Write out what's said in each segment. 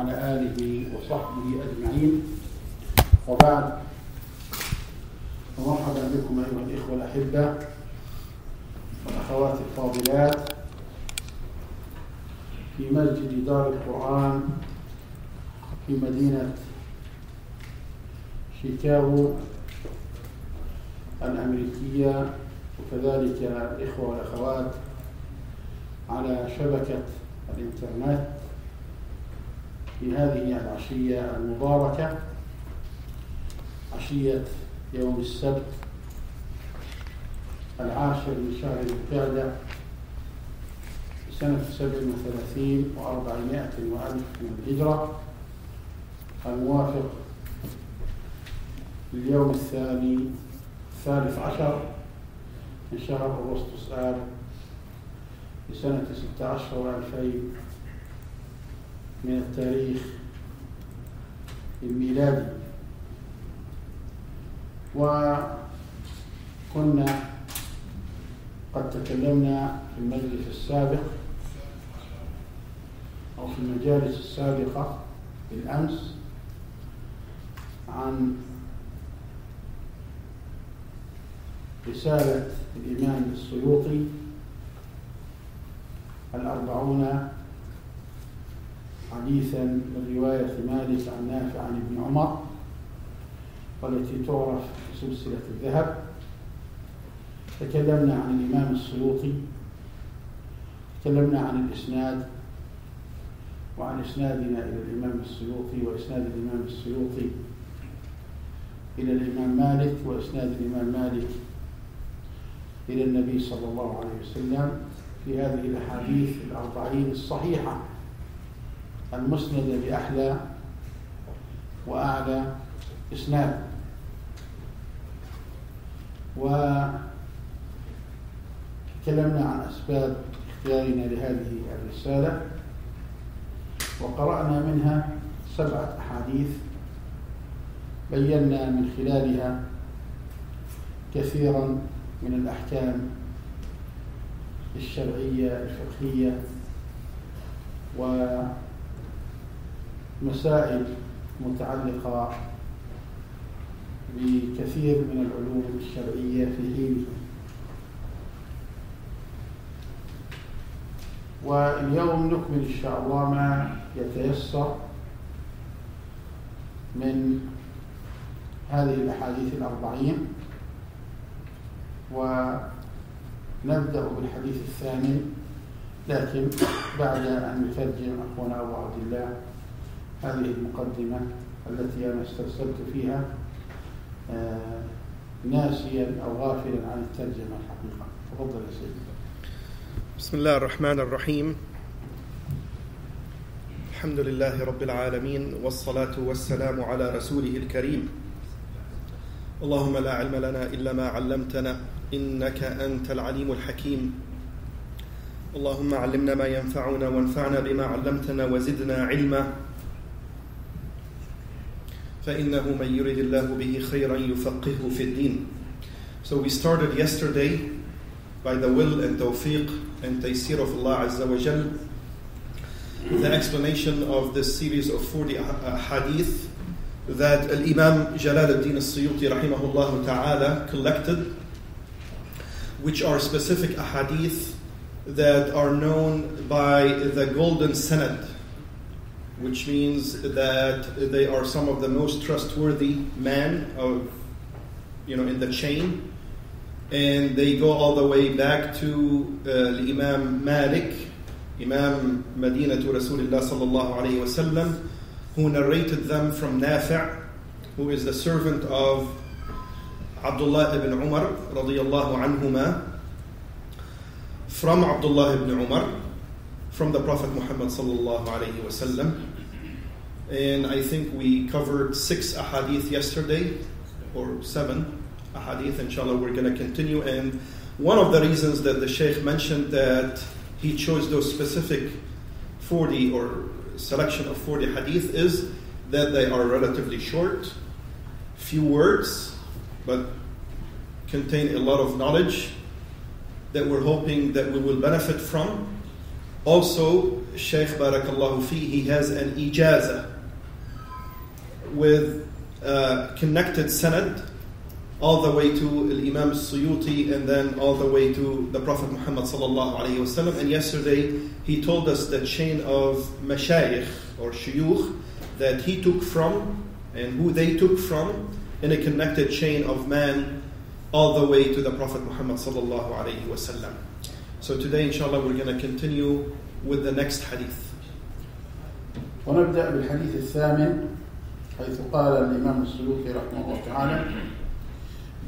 على آله وصحبه أجمعين. وبعد ومرحبا بكم أيها الإخوة الأحبة والأخوات الفاضلات في مسجد دار القرآن في مدينة شيكاغو الأمريكية. وكذلك الإخوة والأخوات على شبكة الإنترنت. في هذه العشية المباركة عشية يوم السبت العاشر من شهر القعدة سنة سبع وثلاثين وأربعمائة وألف من الهجرة الموافق لليوم الثاني الثالث عشر من شهر أغسطس آب لسنة ستة عشر وألفين من التاريخ الميلادي. وكنا قد تكلمنا في المجلس السابق أو في المجالس السابقة بالأمس عن رسالة الإمام السيوطي الأربعون حديثا من رواية مالك عن نافع عن ابن عمر والتي تعرف بسلسلة الذهب. تكلمنا عن الإمام السيوطي تكلمنا عن الإسناد وعن إسنادنا إلى الإمام السيوطي وإسناد الإمام السيوطي إلى الإمام مالك وإسناد الإمام مالك إلى النبي صلى الله عليه وسلم في هذه الأحاديث الأربعين الصحيحة. المسندة بأحلى وأعلى إسناد. وتكلمنا عن أسباب اختيارنا لهذه الرسالة وقرأنا منها سبعة أحاديث بينا من خلالها كثيرا من الأحكام الشرعية الفقهية ومسائل متعلقة بكثير من العلوم الشرعية في حينه واليوم نكمل إن شاء الله ما يتيسر من هذه الأحاديث الأربعين ونبدأ بالحديث الثاني لكن بعد أن يترجم أخونا أبو عبد الله هذه المقدمة التي أنا استرسلت فيها آه ناسيا أو غافلا عن الترجمة الحقيقة. تفضل يا سيدي. بسم الله الرحمن الرحيم. الحمد لله رب العالمين والصلاة والسلام على رسوله الكريم. اللهم لا علم لنا إلا ما علمتنا إنك أنت العليم الحكيم. اللهم علمنا ما ينفعنا وانفعنا بما علمتنا وزدنا علما. فإنه من يرد الله به خيرا يفقهه في الدين So we started yesterday by the will and tawfiq and taysir of Allah Azza wa Jal the explanation of this series of 40 hadith that Al-Imam Jalal al-Din al-Suyuti rahimahullah ta'ala collected which are specific ahadith that are known by the golden sanad which means that they are some of the most trustworthy men of you know in the chain. And they go all the way back to uh, Imam Malik Imam Medina to Rasulullah sallallahu alayhi wasallam who narrated them from Nafi' who is the servant of Abdullah ibn Umar radiyallahu anhuma from Abdullah ibn Umar from the Prophet Muhammad sallallahu alayhi wasallam and I think we covered six ahadith yesterday or seven ahadith inshallah we're going to continue and one of the reasons that the sheikh mentioned that he chose those specific 40 or selection of 40 hadith is that they are relatively short few words but contain a lot of knowledge that we're hoping that we will benefit from. Also, Sheikh Barakallahu fi, he has an ijaza with uh, connected sanad all the way to Imam Suyuti and then all the way to the Prophet Muhammad sallallahu alaihi wasallam. And yesterday he told us the chain of mashayikh or shuyukh that he took from and who they took from in a connected chain of man all the way to the Prophet Muhammad sallallahu alaihi wasallam. So today, inshallah, we're going to continue with the next hadith. ونبدأ بالحديث الثامن حيث قال الإمام السلوكي رحمه الله تعالى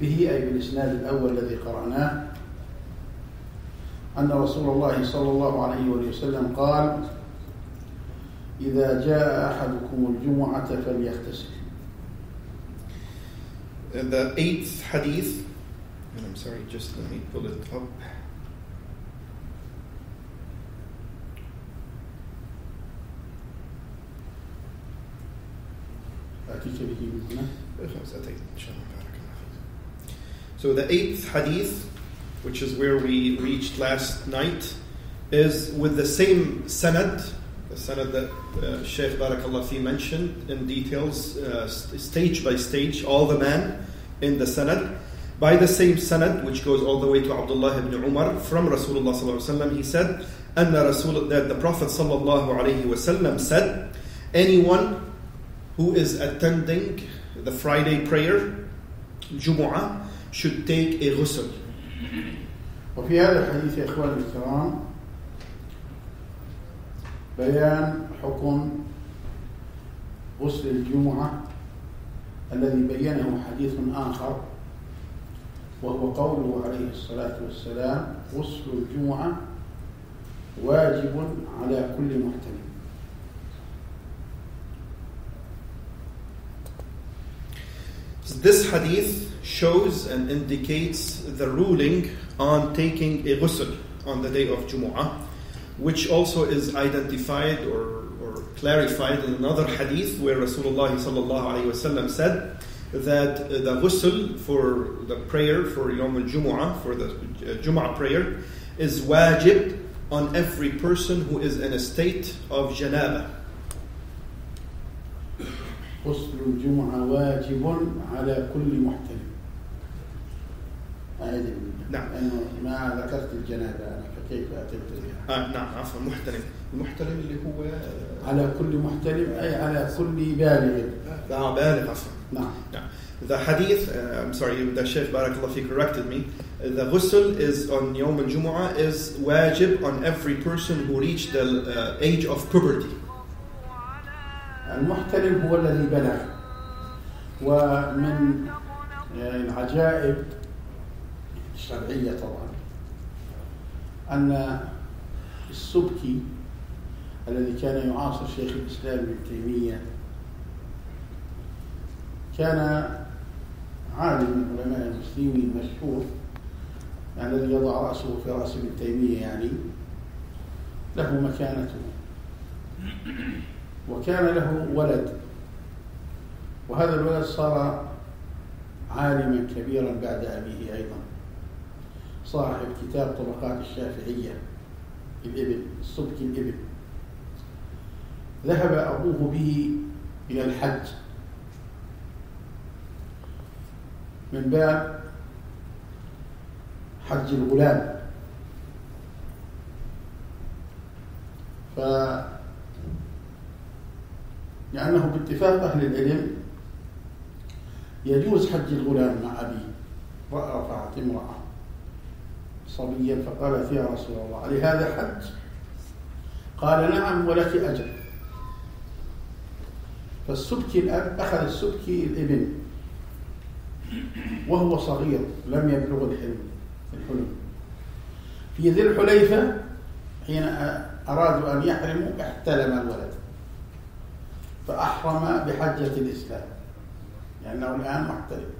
به أي بالإسناد الأول الذي قرأناه أن رسول الله صلى الله عليه وسلم قال إذا جاء أحدكم الجمعة فليغتسل the eighth hadith, and I'm sorry, just let me pull it up. أتيك به من هنا So the eighth hadith, which is where we reached last night, is with the same sanad, the sanad that uh, Sheikh Barakallah fi mentioned in details, uh, st- stage by stage, all the man in the sanad. By the same sanad, which goes all the way to Abdullah ibn Umar from Rasulullah sallallahu alaihi wasallam, he said, أن رسول, that the Prophet sallallahu alaihi wasallam said, anyone who is attending the Friday prayer, Jumu'ah, should take a ghusl. وفي هذا الحديث يا إخواني الكرام بيان حكم غسل الجمعة الذي بينه حديث آخر وهو قوله عليه الصلاة والسلام غسل الجمعة واجب على كل محتمل So this hadith shows and indicates the ruling on taking a ghusl on the day of Jumu'ah, which also is identified or, or clarified in another hadith where Rasulullah said that the ghusl for the prayer for Yom al-Jumu'ah, for the uh, Jumu'ah prayer, is wajib on every person who is in a state of janaba. غسل الجمعة واجب على كل محتلم أعيد نعم. ما ذكرت الجنابة أنا فكيف أتيت بها آه نعم عفوا محترم المحترم اللي هو على كل محتلم أي على كل بالغ آه بالغ عفوا نعم Yeah. The hadith, uh, I'm sorry, the Shaykh Barakallah fi corrected me. The ghusl is on Yom al Jumu'ah is wajib on every person who reached the uh, age of puberty. المحتلم هو الذي بلغ. ومن العجائب الشرعية طبعا أن السبكي الذي كان يعاصر شيخ الإسلام ابن تيمية كان عالم من علماء المسلمين مشهور يعني الذي يضع رأسه في رأس ابن تيمية يعني له مكانته. وكان له ولد. وهذا الولد صار عالما كبيرا بعد أبيه أيضا. صاحب كتاب طبقات الشافعية الابن السبكي الابن ذهب أبوه به إلى الحج. من باب حج الغلام. ف لأنه باتفاق أهل العلم يجوز حج الغلام مع أبيه رفعت امرأة صبيا فقالت يا رسول الله. لهذا حج؟ قال نعم ولك أجر. فالسبكي الأب أخذ السبكي الإبن وهو صغير لم يبلغ الحلم الحلم. في ذي الحليفة حين أرادوا أن يحرموا احتلم الولد. فأحرم بحجة الإسلام لأنه الآن محترم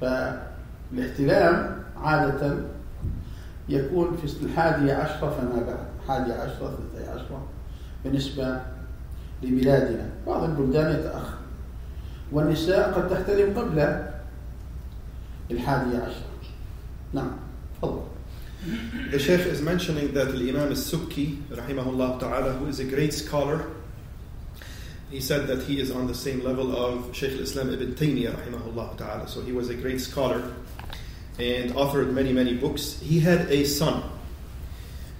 فالاحتلام عادة يكون في الحادية عشرة فما بعد حادية عشرة ثلاثة عشرة بالنسبة لبلادنا بعض البلدان يتأخر والنساء قد تحترم قبل الحادية عشرة نعم تفضل. The Sheikh is mentioning that Imam al-Subki, rahimahullah ta'ala, who is a great scholar, he said that he is on the same level of Shaykh al-Islam ibn Taymiyyah, rahimahullah ta'ala. So he was a great scholar and authored many, many books. He had a son.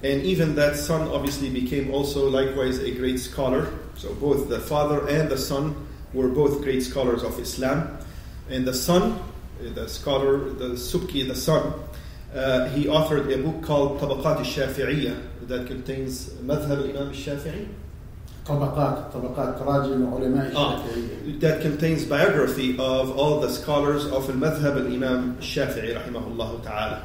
And even that son obviously became also likewise a great scholar. So both the father and the son were both great scholars of Islam. And the son, the scholar, the Subki, the son, uh, he authored a book called Tabaqat al-Shafi'iyya that contains Madhab al-Imam al-Shafi'i. طبقات علماء الشافعية. Ah, that contains biography of all the scholars of المذهب الإمام الشافعي رحمه الله تعالى.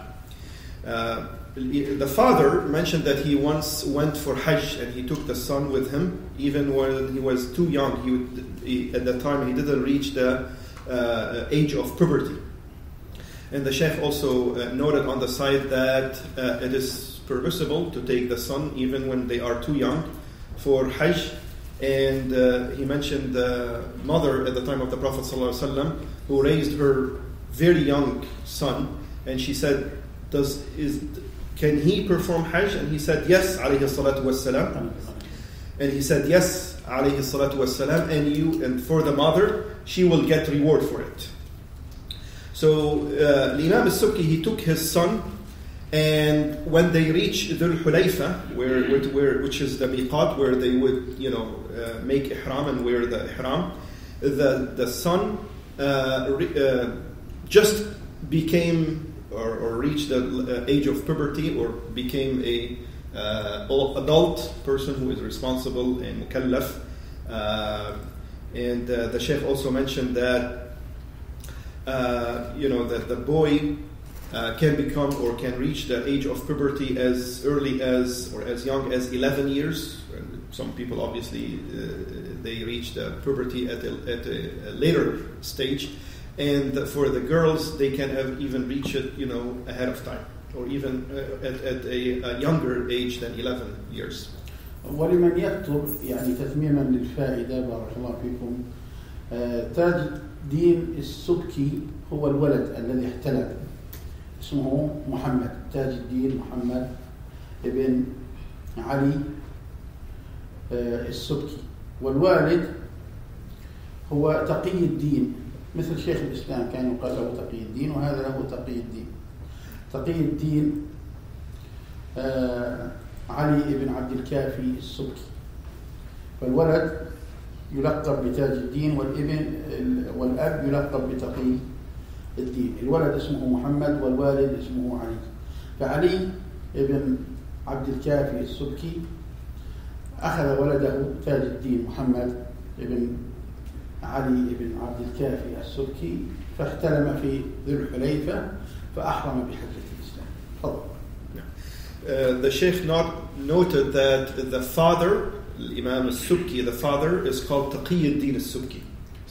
Uh, the father mentioned that he once went for Hajj and he took the son with him, even when he was too young. He, would, he at that time he didn't reach the uh, age of puberty. And the Sheikh also uh, noted on the side that uh, it is permissible to take the son even when they are too young for Hajj. And uh, he mentioned the mother at the time of the Prophet ﷺ who raised her very young son, and she said, "Does is can he perform Hajj?" And he said, "Yes." Alayhi salatu wassalam. And he said, "Yes." Alayhi salatu wassalam. And you and for the mother, she will get reward for it. So uh, Imam al-Subki, he took his son, and when they reach Dhul Hulayfa, where, where, which is the miqat, where they would, you know, uh, make ihram and wear the ihram, the, the son uh, re, uh, just became or, or reached the uh, age of puberty or became a uh, adult person who is responsible and mukallaf. Uh, and the Sheikh also mentioned that uh, you know, that the boy uh, can become or can reach the age of puberty as early as or as young as 11 years. Some people obviously uh, they reach the puberty at a, at a, later stage, and for the girls they can have even reach it, you know, ahead of time, or even uh, at, at a, a younger age than 11 years. ولمن يكتب يعني تتميما للفائدة بارك الله فيكم آه، تاج الدين السبكي هو الولد الذي احتلم اسمه محمد تاج الدين محمد ابن علي آه، السبكي. والوالد هو تقي الدين مثل شيخ الإسلام كان يقال له تقي الدين وهذا له تقي الدين. تقي الدين آه، علي بن عبد الكافي السبكي. فالولد يلقب بتاج الدين والابن والأب يلقب بتقي الدين. الولد اسمه محمد والوالد اسمه علي. فعلي ابن عبد الكافي السبكي أخذ ولده تاج الدين محمد ابن علي بن عبد الكافي السبكي فاحتلم في ذي الحليفة فأحرم بحجة الإسلام. تفضل. Uh, the Sheikh not noted that the father, Imam al-Subki, the father is called Taqiyuddin al-Subki.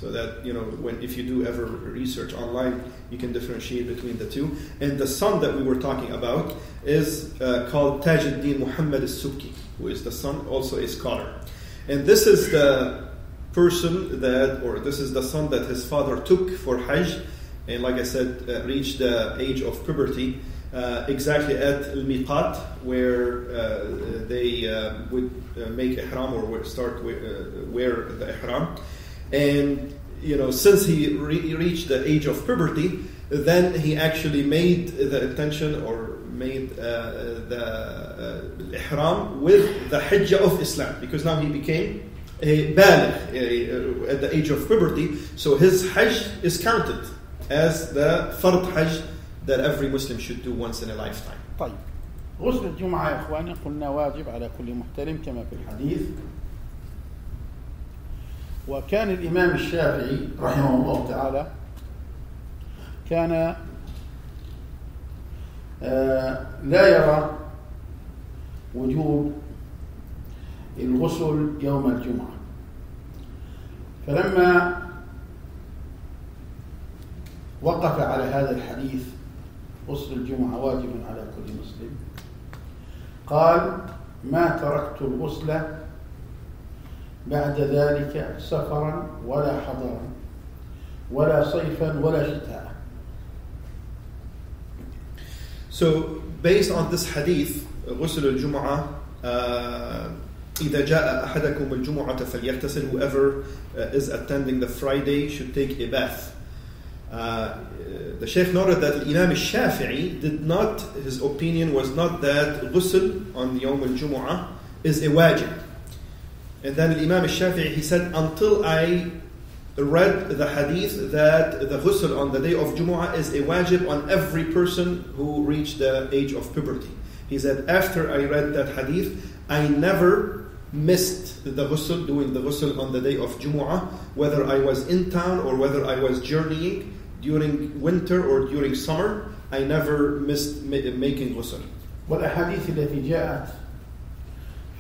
So that, you know, when if you do ever research online, you can differentiate between the two. And the son that we were talking about is uh, called Tajuddin Muhammad al-Subki, who is the son, also a scholar. And this is the person that, or this is the son that his father took for Hajj, and like I said, uh, reached the age of puberty uh, exactly at Al Miqat, where uh, they uh, would uh, make ihram or start uh, wear the ihram And you know, since he re- reached the age of puberty, then he actually made the intention or made uh, the ihram with the hijjah of Islam, because now he became a baligh at the age of puberty. So his hajj is counted as the fard hajj that every Muslim should do once in a lifetime. طيب غسل الجمعة يا إخواني قلنا واجب على كل محترم كما في الحديث وكان الإمام الشافعي رحمه الله تعالى كان آه، لا يرى وجوب الغسل يوم الجمعة. فلما وقف على هذا الحديث غسل الجمعة واجب على كل مسلم قال ما تركت الغسل بعد ذلك سفرا ولا حضرا ولا صيفا ولا شتاء So based on this hadith, غسل الجمعة uh, إذا جاء أحدكم الجمعة فليغتسل whoever uh, is attending the Friday should take a bath. Uh, the Sheikh noted that Imam al-Shafi'i did not, his opinion was not that ghusl on Yawm al-Jumu'ah is a wajib. And then Imam al-Shafi'i, he said, until I read the hadith that the ghusl on the day of Jumu'ah is a wajib on every person who reached the age of puberty. He said, after I read that hadith, I never missed the ghusl, doing the ghusl on the day of Jumu'ah, whether I was in town or whether I was journeying during winter or during summer. I never missed ma- making ghusl. والأحاديث التي جاءت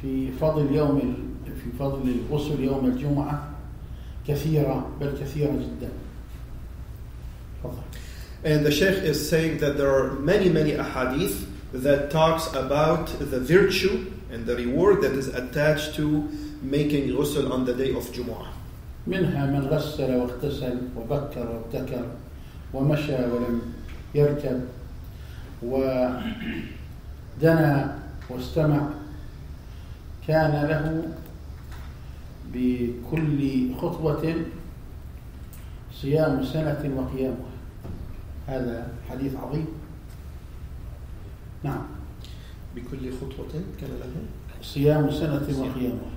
في فضل يوم في فضل الغسل يوم الجمعة كثيرة بل كثيرة جدا. And the Sheikh is saying that there are many, many ahadith that talks about the virtue and the reward that is attached to making ghusl on the day of Jumu'ah. منها من غسل واغتسل وبكر وابتكر ومشى ولم يركب ودنا واستمع كان له بكل خطوة صيام سنة وقيامها هذا حديث عظيم نعم بكل خطوة كان له صيام سنة وقيامها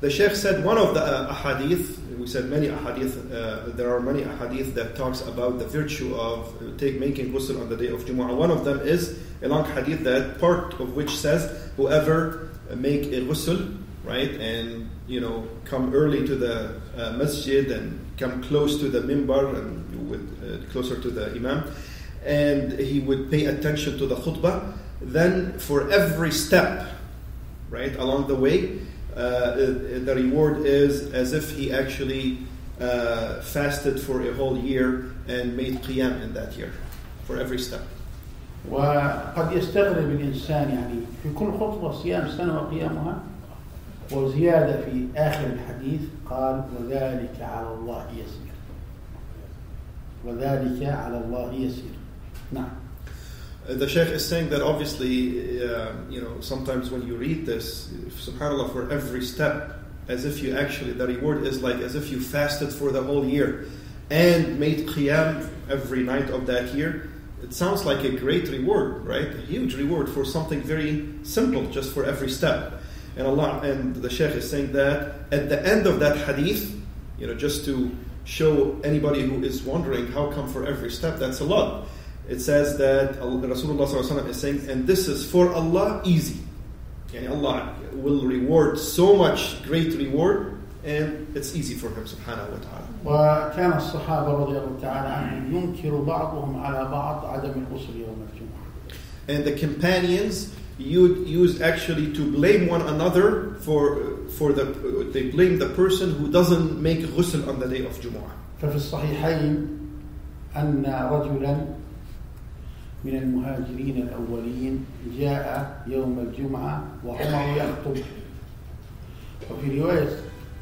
The Sheikh said one of the uh, ahadith, we said many ahadith, uh, there are many ahadith that talks about the virtue of uh, take, making ghusl on the day of Jumu'ah. One of them is a long hadith that part of which says, whoever uh, make a ghusl, right, and, you know, come early to the uh, masjid and come close to the mimbar and you would, uh, closer to the imam, and he would pay attention to the khutbah, then for every step, right, along the way, uh, the reward is as if he actually uh, fasted for a whole year and made qiyam in that year for every step. وقد يستغرب الإنسان يعني في كل خطوة صيام سنة وقيامها وزيادة في آخر الحديث قال وذلك على الله يسير وذلك على الله يسير نعم Uh, The Sheikh is saying that obviously, uh, you know, sometimes when you read this, subhanAllah, for every step, as if you actually, the reward is like as if you fasted for the whole year and made qiyam every night of that year. It sounds like a great reward, right? A huge reward for something very simple, just for every step. And Allah, and the Sheikh is saying that at the end of that hadith, you know, just to show anybody who is wondering how come for every step, that's a lot. It says that Rasulullah ﷺ is saying, and this is for Allah easy. Yani Allah will reward so much great reward, and it's easy for Him, subhanahu wa ta'ala. وكان الصحابة رضي الله تعالى عنهم ينكر بعضهم على بعض عدم الغسل يوم الجمعة And the companions you'd use actually to blame one another for, for the, they blame the person who doesn't make ghusl on the day of Jumu'ah. ففي الصحيحين أن رجلا من المهاجرين الأولين جاء يوم الجمعة وعمر يخطب وفي رواية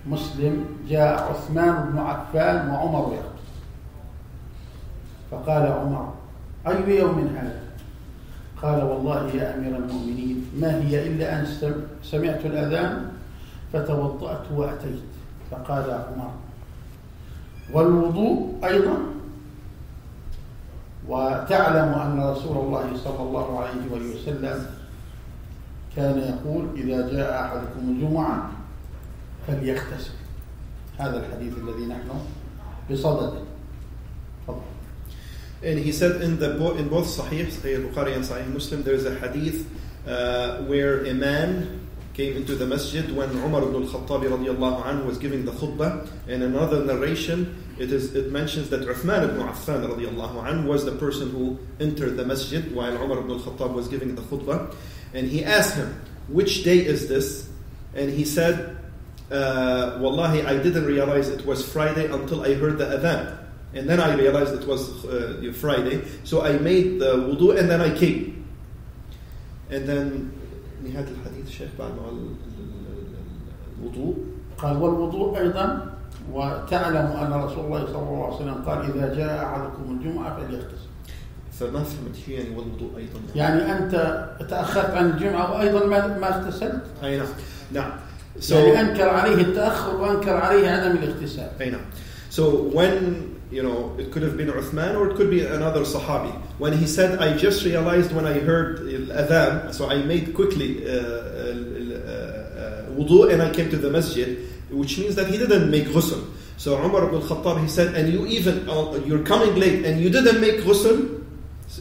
مسلم جاء عثمان بن عفان وعمر يخطب فقال عمر أي يوم هذا قال والله يا أمير المؤمنين ما هي إلا أن سم- سمعت الأذان فتوضأت وأتيت فقال عمر. والوضوء أيضا. وتعلم أن رسول الله صلى الله عليه وسلم كان يقول إذا جاء أحدكم الجمعة فليغتسل. هذا الحديث الذي نحن بصدده. And he said in the in both Sahih, Sahih Bukhari and Sahih Muslim, there is a hadith uh, where a man came into the masjid when Umar ibn al-Khattab was giving the khutbah. In another narration, it is it mentions that Uthman ibn Affan anhu was the person who entered the masjid while Umar ibn al-Khattab was giving the khutbah. And he asked him, which day is this? And he said, uh, Wallahi, I didn't realize it was Friday until I heard the adhan. And then I realized it was uh, Friday. So I made the wudu and then I came. And then نهاية الحديث الشيخ بعد ما الوضوء. قال والوضوء أيضا وتعلم أن رسول الله صلى الله عليه وسلم قال إذا جاء أحدكم الجمعة فليغتسل. فما فهمت شو يعني والوضوء أيضا. يعني أنت تأخرت عن الجمعة وأيضا ما ما اغتسلت؟ أي نعم. نعم. so يعني أنكر عليه التأخر وأنكر عليه عدم الاغتسال. أي نعم. so when you know it could have been Uthman or it could be another Sahabi when he said I just realized when I heard al-adhan so I made quickly uh, uh, uh, wudu and I came to the masjid which means that he didn't make ghusl so Umar ibn al-Khattab he said and you even uh, you're coming late and you didn't make ghusl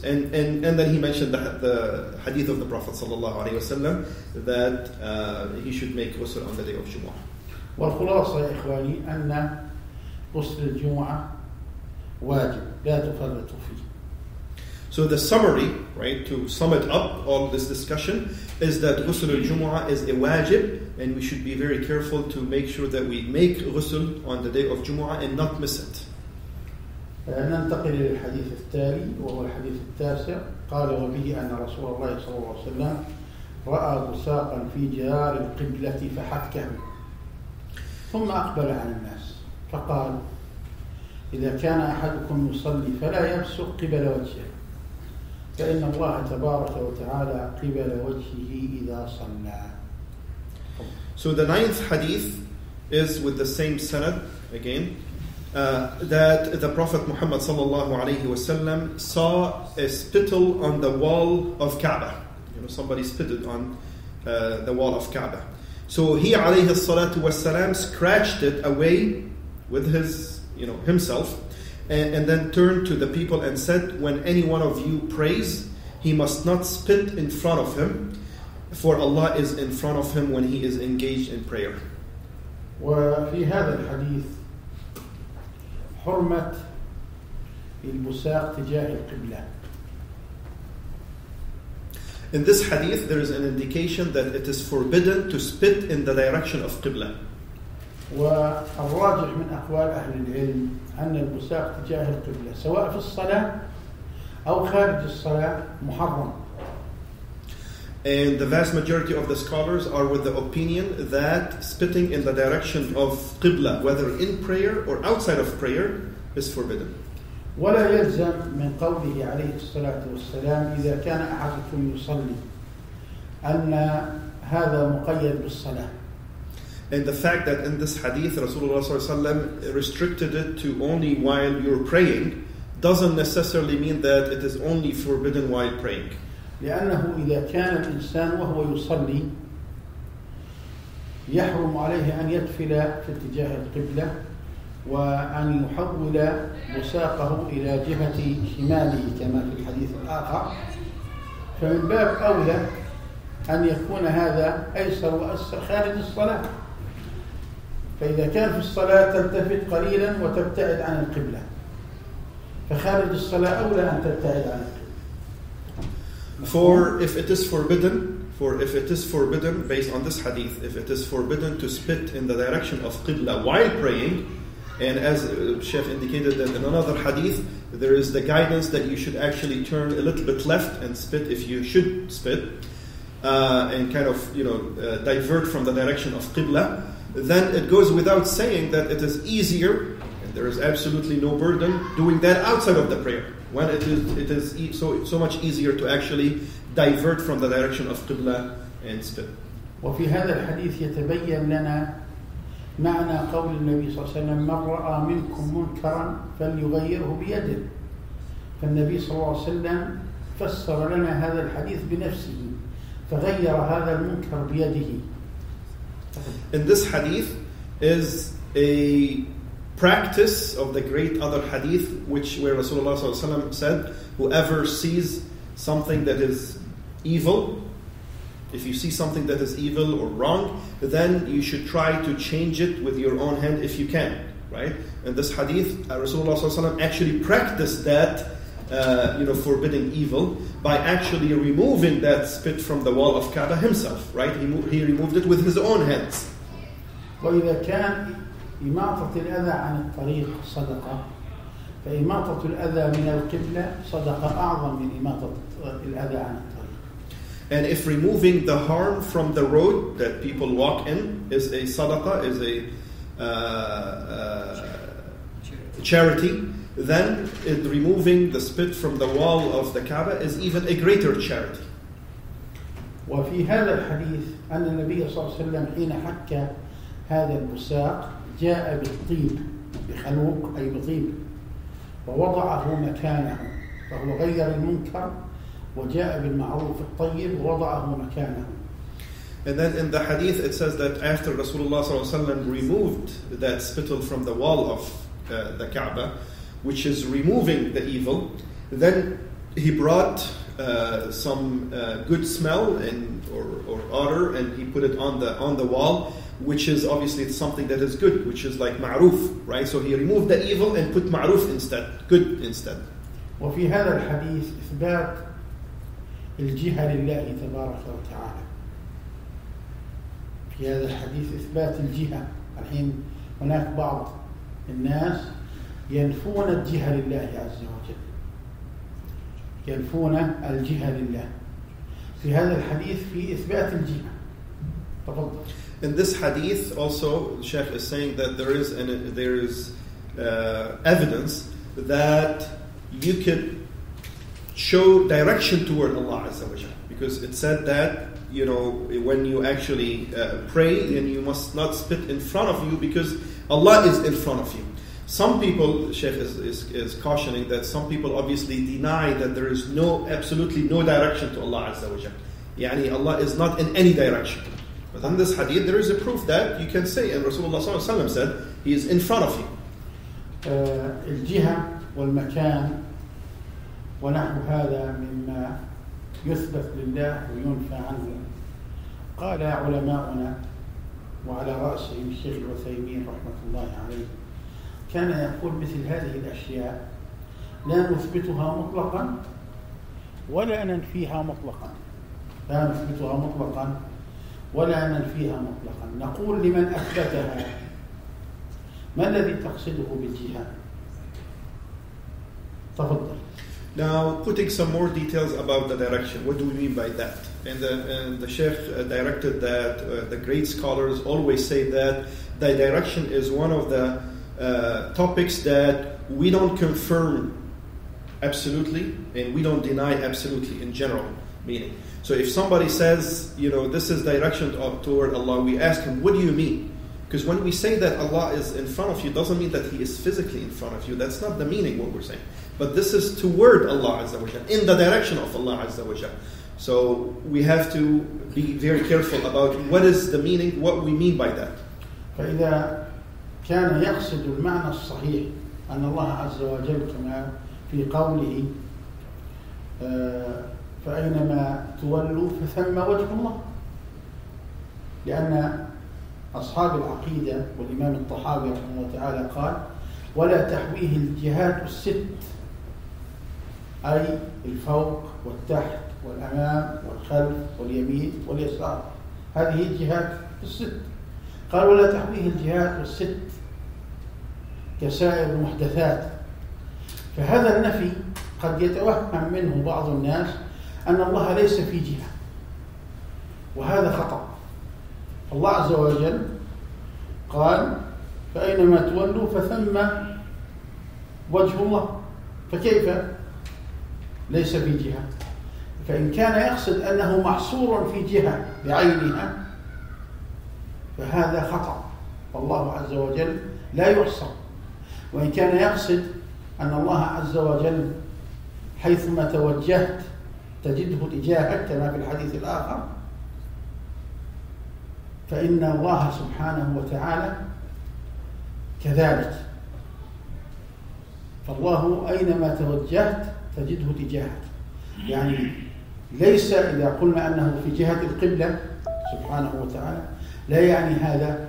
and, and, and then he mentioned the, the hadith of the Prophet sallallahu alaihi wasallam that uh, he should make ghusl on the day of Jumu'ah. والخلاصة يا إخواني أن غسل الجمعة واجب لا تفرط فيه So the summary, right, to sum it up, all this discussion, is that ghusl al-Jumu'ah is a wajib, and we should be very careful to make sure that we make ghusl on the day of Jumu'ah and not miss it. ننتقل إلى الحديث التالي وهو الحديث التاسع قال وبه أن رسول الله صلى الله عليه وسلم رأى بساقا في جدار القبلة فحكه ثم أقبل على الناس فقال إذا كان أحدكم يصلي فلا يبصق قبل وجهه فإن الله تبارك وتعالى قبل وجهه إذا صلى So the ninth hadith is with the same sanad again. Uh, that the Prophet Muhammad sallallahu alaihi wasallam saw a spittle on the wall of Kaaba. You know, somebody spitted on uh, the wall of Kaaba. So he alayhi salatu wasalam scratched it away with his, you know, himself, and, and then turned to the people and said, "When any one of you prays, he must not spit in front of him, for Allah is in front of him when he is engaged in prayer." وفي هذا الحديث حرمة البساق تجاه القبلة In this hadith, there is an indication that it is forbidden to spit in the direction of Qibla. والراجح من أقوال أهل العلم أن البساق تجاه القبلة سواء في الصلاة أو خارج الصلاة محرم And the vast majority of the scholars are with the opinion that spitting in the direction of Qibla, whether in prayer or outside of prayer, is forbidden. ولا يلزم من قوله عليه الصلاة والسلام إذا كان أحدكم يصلي أن هذا مقيد بالصلاة And the fact that in this hadith, Rasulullah ﷺ restricted it to only while you're praying doesn't necessarily mean that it is only forbidden while praying. لأنه إذا كان الإنسان وهو يصلي يحرم عليه أن يدفل في اتجاه القبلة وأن يحول بساقه إلى جهة شماله كما في الحديث الآخر فمن باب أولى أن يكون هذا أيسر وأسر خارج الصلاة فإذا كان في الصلاة تلتفت قليلا وتبتعد عن القبلة فخارج الصلاة أولى أن تبتعد عن القبلة For if it is forbidden, for if it is forbidden based on this hadith, if it is forbidden to spit in the direction of Qibla while praying, and as uh, Sheikh indicated that in another hadith, there is the guidance that you should actually turn a little bit left and spit if you should spit, uh, and kind of you know uh, divert from the direction of Qibla, then it goes without saying that it is easier, and there is absolutely no burden doing that outside of the prayer. When it is, it is e- so, so much easier to actually divert from the direction of Qibla and spit. وفي هذا الحديث يتبين لنا معنى قول النبي صلى الله عليه وسلم من رأى منكم منكرا فليغيره بيده فالنبي صلى الله عليه وسلم فسر لنا هذا الحديث بنفسه فغير هذا المنكر بيده In this hadith is a practice of the great other hadith, which where Rasulullah said, "Whoever sees something that is evil, if you see something that is evil or wrong, then you should try to change it with your own hand if you can." Right? In this hadith, uh, Rasulullah actually practiced that Uh, you know, forbidding evil by actually removing that spit from the wall of Kaaba himself, right? He, mo- he removed it with his own hands. وإذا كان إماطة الأذى عن الطريق صدقة فإماطة الأذى من القبلة صدقة أعظم من إماطة الأذى عن الطريق And if removing the harm from the road that people walk in is a sadaqah, is a uh, uh, charity, then it, removing the spit from the wall of the Kaaba is even a greater charity. وفي هذا الحديث أن النبي صلى الله عليه وسلم حين حك هذا البساق جاء بالطيب بخلوق أي بطيب ووضعه مكانه فهو غير المنكر وجاء بالمعروف الطيب ووضعه مكانه And then in the hadith it says that after Rasulullah ﷺ removed that spittle from the wall of uh, the Kaaba, which is removing the evil, then he brought uh, some uh, good smell and or, or odor and he put it on the on the wall, which is obviously something that is good, which is like ma'ruf, right? So he removed the evil and put ma'ruf instead, good instead. وفي هذا الحديث إثبات الجهة لله تبارك وتعالى في هذا الحديث إثبات الجهة الحين هناك بعض الناس ينفون الجهة لله عز وجل ينفون الجهة لله في هذا الحديث في إثبات الجهة تفضل In this hadith, also, the Sheikh is saying that there is an, there is uh, evidence that you could show direction toward Allah Azza wa Because it said that you know when you actually uh, pray, and you must not spit in front of you because Allah is in front of you. Some people, Sheikh is, is, is, cautioning that some people obviously deny that there is no, absolutely no direction to Allah Azza wa Jal. Yani Allah is not in any direction. But in this hadith, there is a proof that you can say, and Rasulullah said, He is in front of you. Uh, الجهة والمكان ونحو هذا مما يثبت لله وينفى عنه قال علماؤنا وعلى رأسهم الشيخ العثيمين رحمة الله عليه كان يقول مثل هذه الأشياء لا نثبتها مطلقا ولا ننفيها مطلقا لا نثبتها مطلقا ولا ننفيها مطلقا نقول لمن أثبتها ما الذي تقصده بالجهاد تفضل Now, putting some more details about the direction, what do we mean by that? And the, and the Sheikh uh, directed that uh, the great scholars always say that the direction is one of the uh, topics that we don't confirm absolutely and we don't deny absolutely in general meaning. So if somebody says, you know, this is direction toward Allah, we ask him, what do you mean? Because when we say that Allah is in front of you, doesn't mean that He is physically in front of you. That's not the meaning what we're saying. But this is toward Allah Azza wa in the direction of Allah Azza wa So we have to be very careful about what is the meaning, what we mean by that. فإذا كان يقصد المعنى الصحيح أن الله عز وجل كما في قوله فأينما تولوا فثم وجه الله. لأن أصحاب العقيدة والإمام الطحاوي رحمه الله تعالى قال ولا تحويه الجهات الست أي الفوق والتحت والأمام والخلف واليمين واليسار. هذه الجهات الست. قال ولا تحويه الجهات الست كسائر المحدثات. فهذا النفي قد يتوهم منه بعض الناس أن الله ليس في جهة وهذا خطأ. الله عز وجل قال فأينما تولوا فثم وجه الله. فكيف؟ ليس في جهة. فإن كان يقصد أنه محصور في جهة بعينها فهذا خطأ. والله عز وجل لا يحصر وإن كان يقصد أن الله عز وجل حيثما توجهت تجده تجاهك كما في الحديث الآخر فإن الله سبحانه وتعالى كذلك. فالله أينما توجهت تجده تجاهك. يعني ليس إذا قلنا أنه في جهة القبلة سبحانه وتعالى لا يعني هذا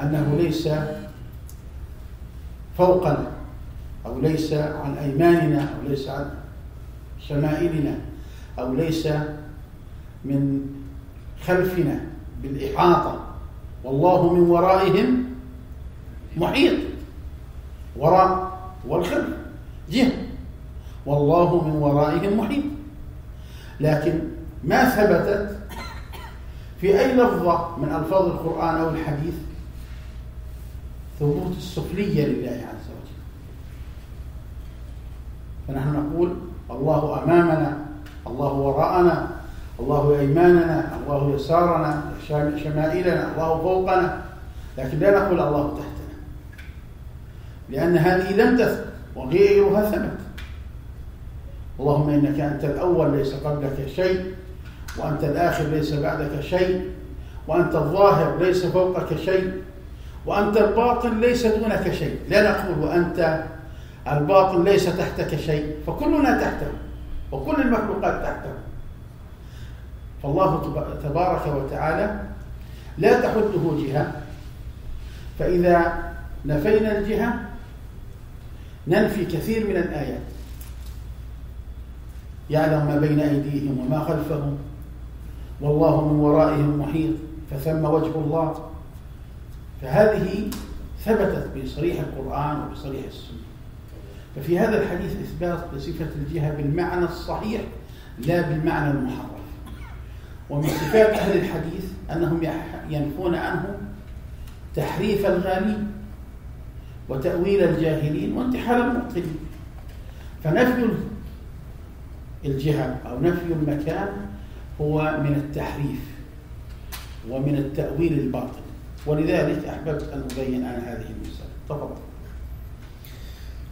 أنه ليس فوقنا أو ليس عن أيماننا أو ليس عن شمائلنا أو ليس من خلفنا بالإحاطة. والله من ورائهم محيط وراء والخلف جهة. والله من ورائهم محيط. لكن ما ثبتت في أي لفظة من ألفاظ القرآن أو الحديث ثبوت السفلية لله عز وجل. فنحن نقول الله أمامنا الله وراءنا الله أيماننا الله يسارنا شمائلنا الله فوقنا لكن لا نقول الله تحتنا. لأن هذه لم تثبت وغيرها ثبت. اللهم إنك أنت الأول ليس قبلك شيء. وأنت الآخر ليس بعدك شيء وأنت الظاهر ليس فوقك شيء وأنت الباطن ليس دونك شيء. لا نقول وأنت الباطن ليس تحتك شيء فكلنا تحته وكل المخلوقات تحته. فالله تبارك وتعالى لا تحده جهة. فإذا نفينا الجهة ننفي كثير من الآيات. يعلم ما بين أيديهم وما خلفهم. والله من ورائهم محيط فثم وجه الله. فهذه ثبتت بصريح القرآن وبصريح السنة. ففي هذا الحديث إثبات لصفة الجهة بالمعنى الصحيح لا بالمعنى المحرف. ومن صفات أهل الحديث أنهم ينفون عنه تحريف الغالي وتأويل الجاهلين وانتحال المبطلين. فنفي الجهة أو نفي المكان هو من التحريف ومن التأويل الباطل ولذلك أحببت أن أبين عن هذه المسألة تفضل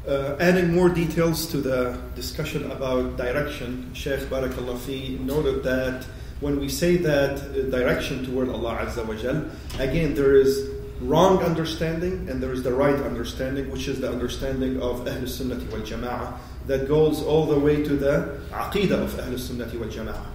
Uh, adding more details to the discussion about direction, Sheikh Barakallah fi noted that when we say that uh, direction toward Allah Azza wa Jal, again there is wrong understanding and there is the right understanding, which is the understanding of Ahl Sunnati wal Jama'ah that goes all the way to the Aqidah of Ahl Sunnati wal Jama'ah.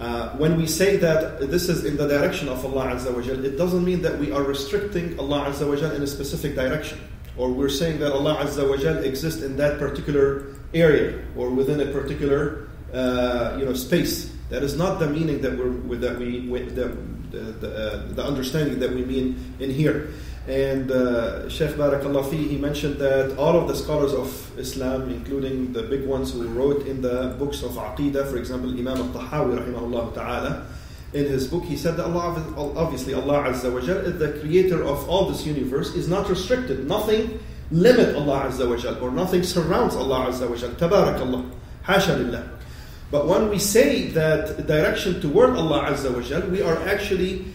Uh, when we say that this is in the direction of Allah Azza wa Jal, it doesn't mean that we are restricting Allah Azza wa in a specific direction or we're saying that Allah Azza wa exists in that particular area or within a particular uh, you know space. That is not the meaning that we're that we the the, uh, the understanding that we mean in here. And uh, Sheikh Barakallah he mentioned that all of the scholars of Islam, including the big ones who wrote in the books of Aqidah, for example, Imam al-Tahawi rahimahullah ta'ala, in his book, he said that Allah, obviously Allah Azza wa Jal is the creator of all this universe, is not restricted. Nothing limit Allah Azza wa Jal, or nothing surrounds Allah Azza wa Jal. Tabarakallah. Hasha lillah. But when we say that direction toward Allah Azza wa Jal, we are actually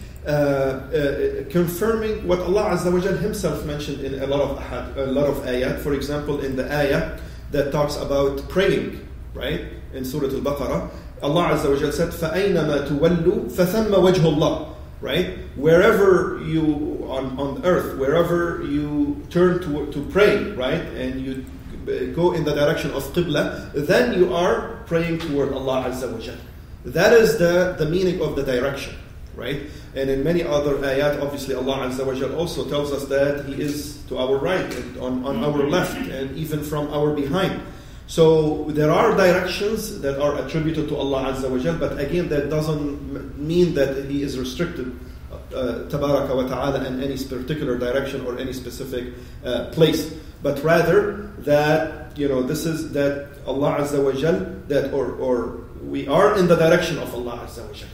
confirming what Allah Azza wa Jal Himself mentioned in a lot of ahad, a lot of ayat. For example, in the ayah that talks about praying, right, in Surah Al-Baqarah, Allah Azza wa Jal said, فَأَيْنَمَا تُوَلُّوا فَثَمَّ وَجْهُ اللَّهِ Right? Wherever you, on, on earth, wherever you turn to, to pray, right? And you go in the direction of Qibla, then you are praying toward Allah Azza wa Jal. That is the, the meaning of the direction, right? And in many other ayat, obviously Allah Azza wa Jal also tells us that He is to our right and on, on our left and even from our behind. So there are directions that are attributed to Allah Azza wa Jal, but again, that doesn't mean that He is restricted, uh, tabaraka wa ta'ala, in any particular direction or any specific uh, place. But rather that, you know, this is that Allah Azza wa Jal, that, or, or we are in the direction of Allah Azza wa Jal.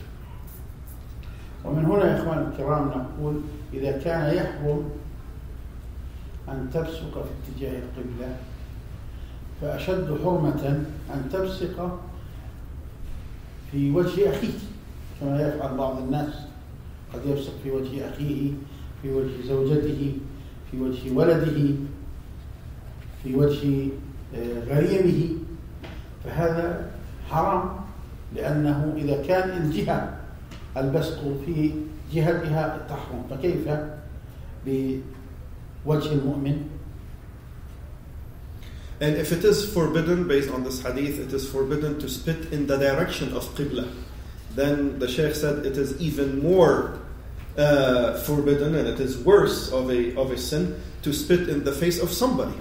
ومن هنا يا إخوان الكرام نقول إذا كان يحرم أن تبصق في اتجاه القبلة فأشد حرمة أن تبصق في وجه أخيك كما يفعل بعض الناس. قد يبصق في وجه أخيه في وجه زوجته في وجه ولده في وجه غريمه. فهذا حرام لأنه إذا كان الجهة البصق في جهتها تحرم فكيف بوجه المؤمن And if it is forbidden, based on this hadith, it is forbidden to spit in the direction of Qibla, then the Shaykh said it is even more uh, forbidden and it is worse of a, of a sin to spit in the face of somebody.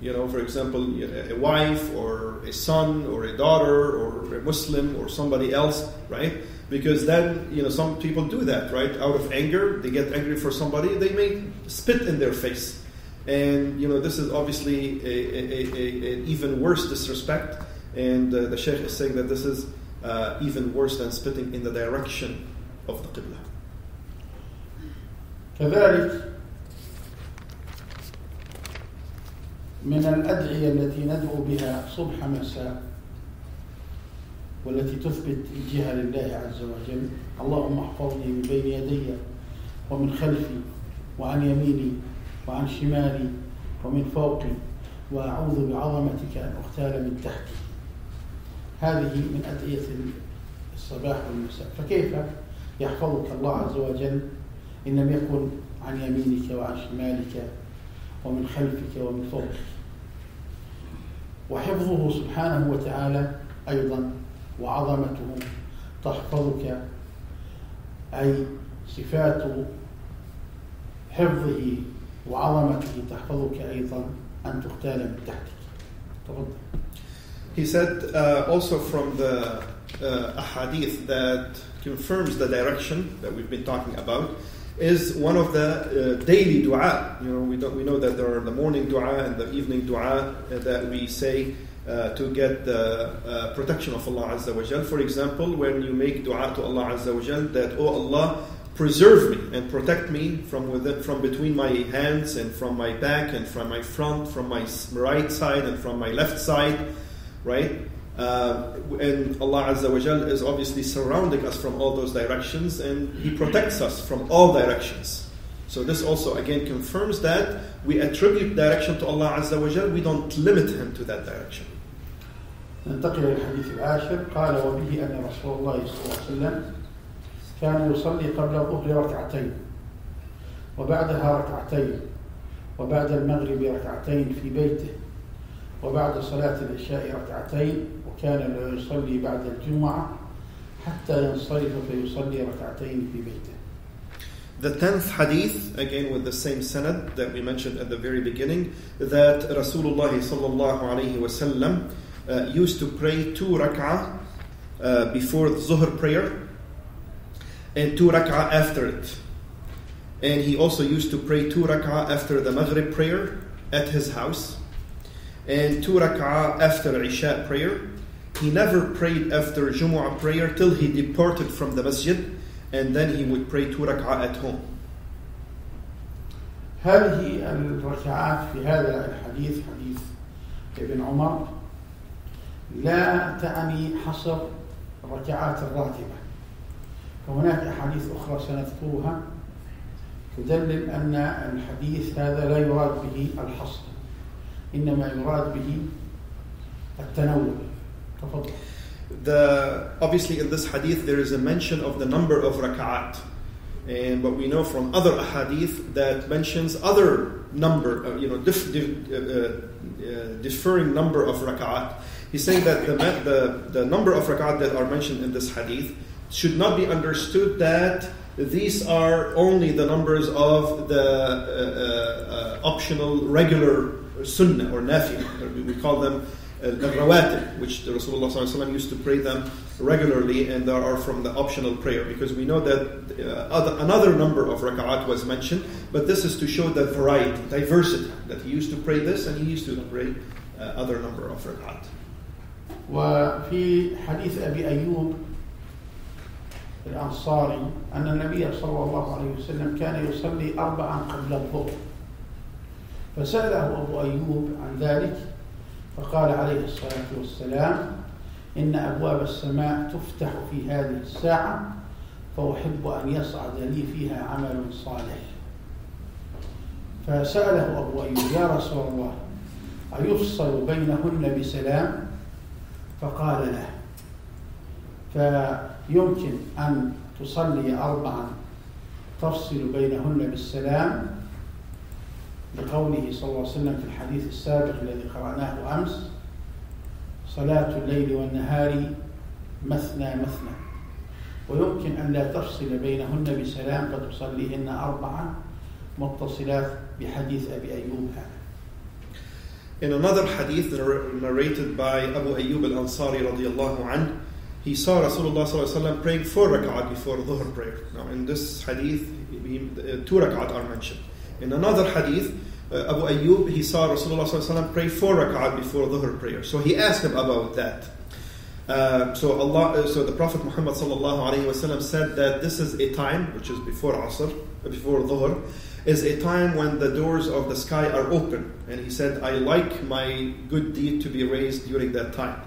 You know, for example, a wife or a son or a daughter or a Muslim or somebody else, right? Because then, you know, some people do that, right? Out of anger, they get angry for somebody, they may spit in their face. And you know, this is obviously an even worse disrespect. And uh, the Sheikh is saying that this is uh, even worse than spitting in the direction of the Qibla. كذلك من الأدعية التي ندعو بها صبح مساء والتي تثبت الجهة لله عز وجل. اللهم احفظني من بين يدي ومن خلفي وعن يميني وعن شمالي ومن فوقي وأعوذ بعظمتك أن أغتال من تحتي. هذه من أدعية الصباح والمساء. فكيف يحفظك الله عز وجل إن لم يكن عن يمينك وعن شمالك ومن خلفك ومن فوقك. وحفظه سبحانه وتعالى أيضا وعظمته تحفظك أي صفات حفظه وعظمته تحفظك أيضا أن تغتال من تحتك. تفضل. He said uh, also from the uh, ahadith that confirms the direction that we've been talking about. Is one of the uh, daily dua. You know, we, don't, we know that there are the morning dua and the evening dua that we say uh, to get the uh, protection of Allah Azza wa Jal. For example, when you make dua to Allah Azza wa Jal that, oh Allah, preserve me and protect me from within, from between my hands and from my back and from my front, from my right side and from my left side, right? Uh, and Allah Azza wa Jal is obviously surrounding us from all those directions and He protects us from all directions. So this also again confirms that we attribute direction to Allah Azza wa Jal, we don't limit Him to that direction. ننتقل إلى الحديث العاشر قال وبه أن رسول الله صلى الله عليه وسلم كان يصلي قبل الظهر ركعتين وبعدها ركعتين وبعد المغرب ركعتين في بيته وبعد صلاة العشاء ركعتين وكان لا يصلي بعد الجمعة حتى ينصرف فيصلي ركعتين في بيته The tenth hadith, again with the same sanad that we mentioned at the very beginning, that Rasulullah sallallahu alayhi wasallam uh, used to pray two rak'ah uh, before the Zuhr prayer and two rak'ah after it. And he also used to pray two rak'ah after the Maghrib prayer at his house and two rak'ah after Isha prayer. He never prayed after Jumu'ah prayer till he departed from the masjid and then he would pray two rak'ah at home. هذه الركعات في هذا الحديث حديث ابن عمر. لا تعني حصر الركعات الراتبة. فهناك أحاديث أخرى سنذكرها. تدلل أن الحديث هذا لا يراد به الحصر إنما يراد به التنوع. The, obviously, in this hadith, there is a mention of the number of rak'at. And but we know from other ahadith that mentions other number, uh, you know, dif, dif, uh, uh, differing number of rak'at. He's saying that the, the, the number of rak'at that are mentioned in this hadith should not be understood that these are only the numbers of the uh, uh, optional regular sunnah or nafi. We call them al-rawatib, which the Rasulullah used to pray them regularly, and they are from the optional prayer because we know that uh, other, another number of rak'at was mentioned, but this is to show the variety, diversity, that he used to pray this and he used to pray uh, other number of rak'at. وفي حديث أبي أيوب الأنصاري أن النبي صلى الله عليه وسلم كان يصلي أربعا قبل الظهر فسأله أبو أيوب عن ذلك فقال عليه الصلاة والسلام إن أبواب السماء تفتح في هذه الساعة فأحب أن يصعد لي فيها عمل صالح. فسأله أبو أيوب يا رسول الله أيفصل بينهن بسلام؟ فقال له فيمكن أن تصلي أربعا تفصل بينهن بالسلام لقوله صلى الله عليه وسلم في الحديث السابق الذي قرأناه أمس صلاة الليل والنهار مثنى مثنى ويمكن أن لا تفصل بينهن بسلام فتصليهن أربعا متصلات بحديث أبي أيوب هذا In another hadith narrated by Abu Ayyub al-Ansari radiyallahu anh, he saw Rasulullah sallallahu praying four rak'at before dhuhr prayer. Now in this hadith, two rak'at are mentioned. In another hadith, uh, Abu Ayyub, he saw Rasulullah pray four rak'at before dhuhr prayer. So he asked him about that. Uh, so Allah, uh, so the Prophet Muhammad said that this is a time, which is before Asr, uh, before Dhuhr, is a time when the doors of the sky are open. And he said, I like my good deed to be raised during that time.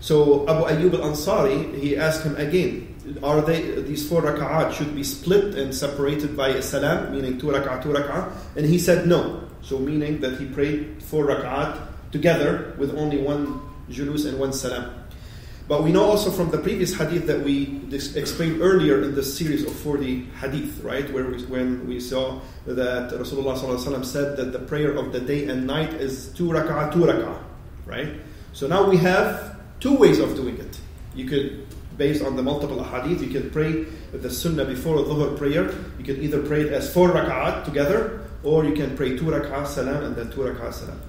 So Abu Ayyub al-Ansari, he asked him again, are they these four rak'at should be split and separated by a salam, meaning two rak'at, two rak'at? And he said no. So meaning that he prayed four rak'at together with only one julus and one salam. But we know also from the previous hadith that we explained earlier in this series of 40 hadith, right? Where we, when we saw that Rasulullah said that the prayer of the day and night is two rak'ah, two rak'ah, right? So now we have two ways of doing it. You could, based on the multiple hadith, you can pray the sunnah before the dhuhr prayer. You can either pray it as four rak'ah together, or you can pray two rak'ah salam and then two rak'ah salam.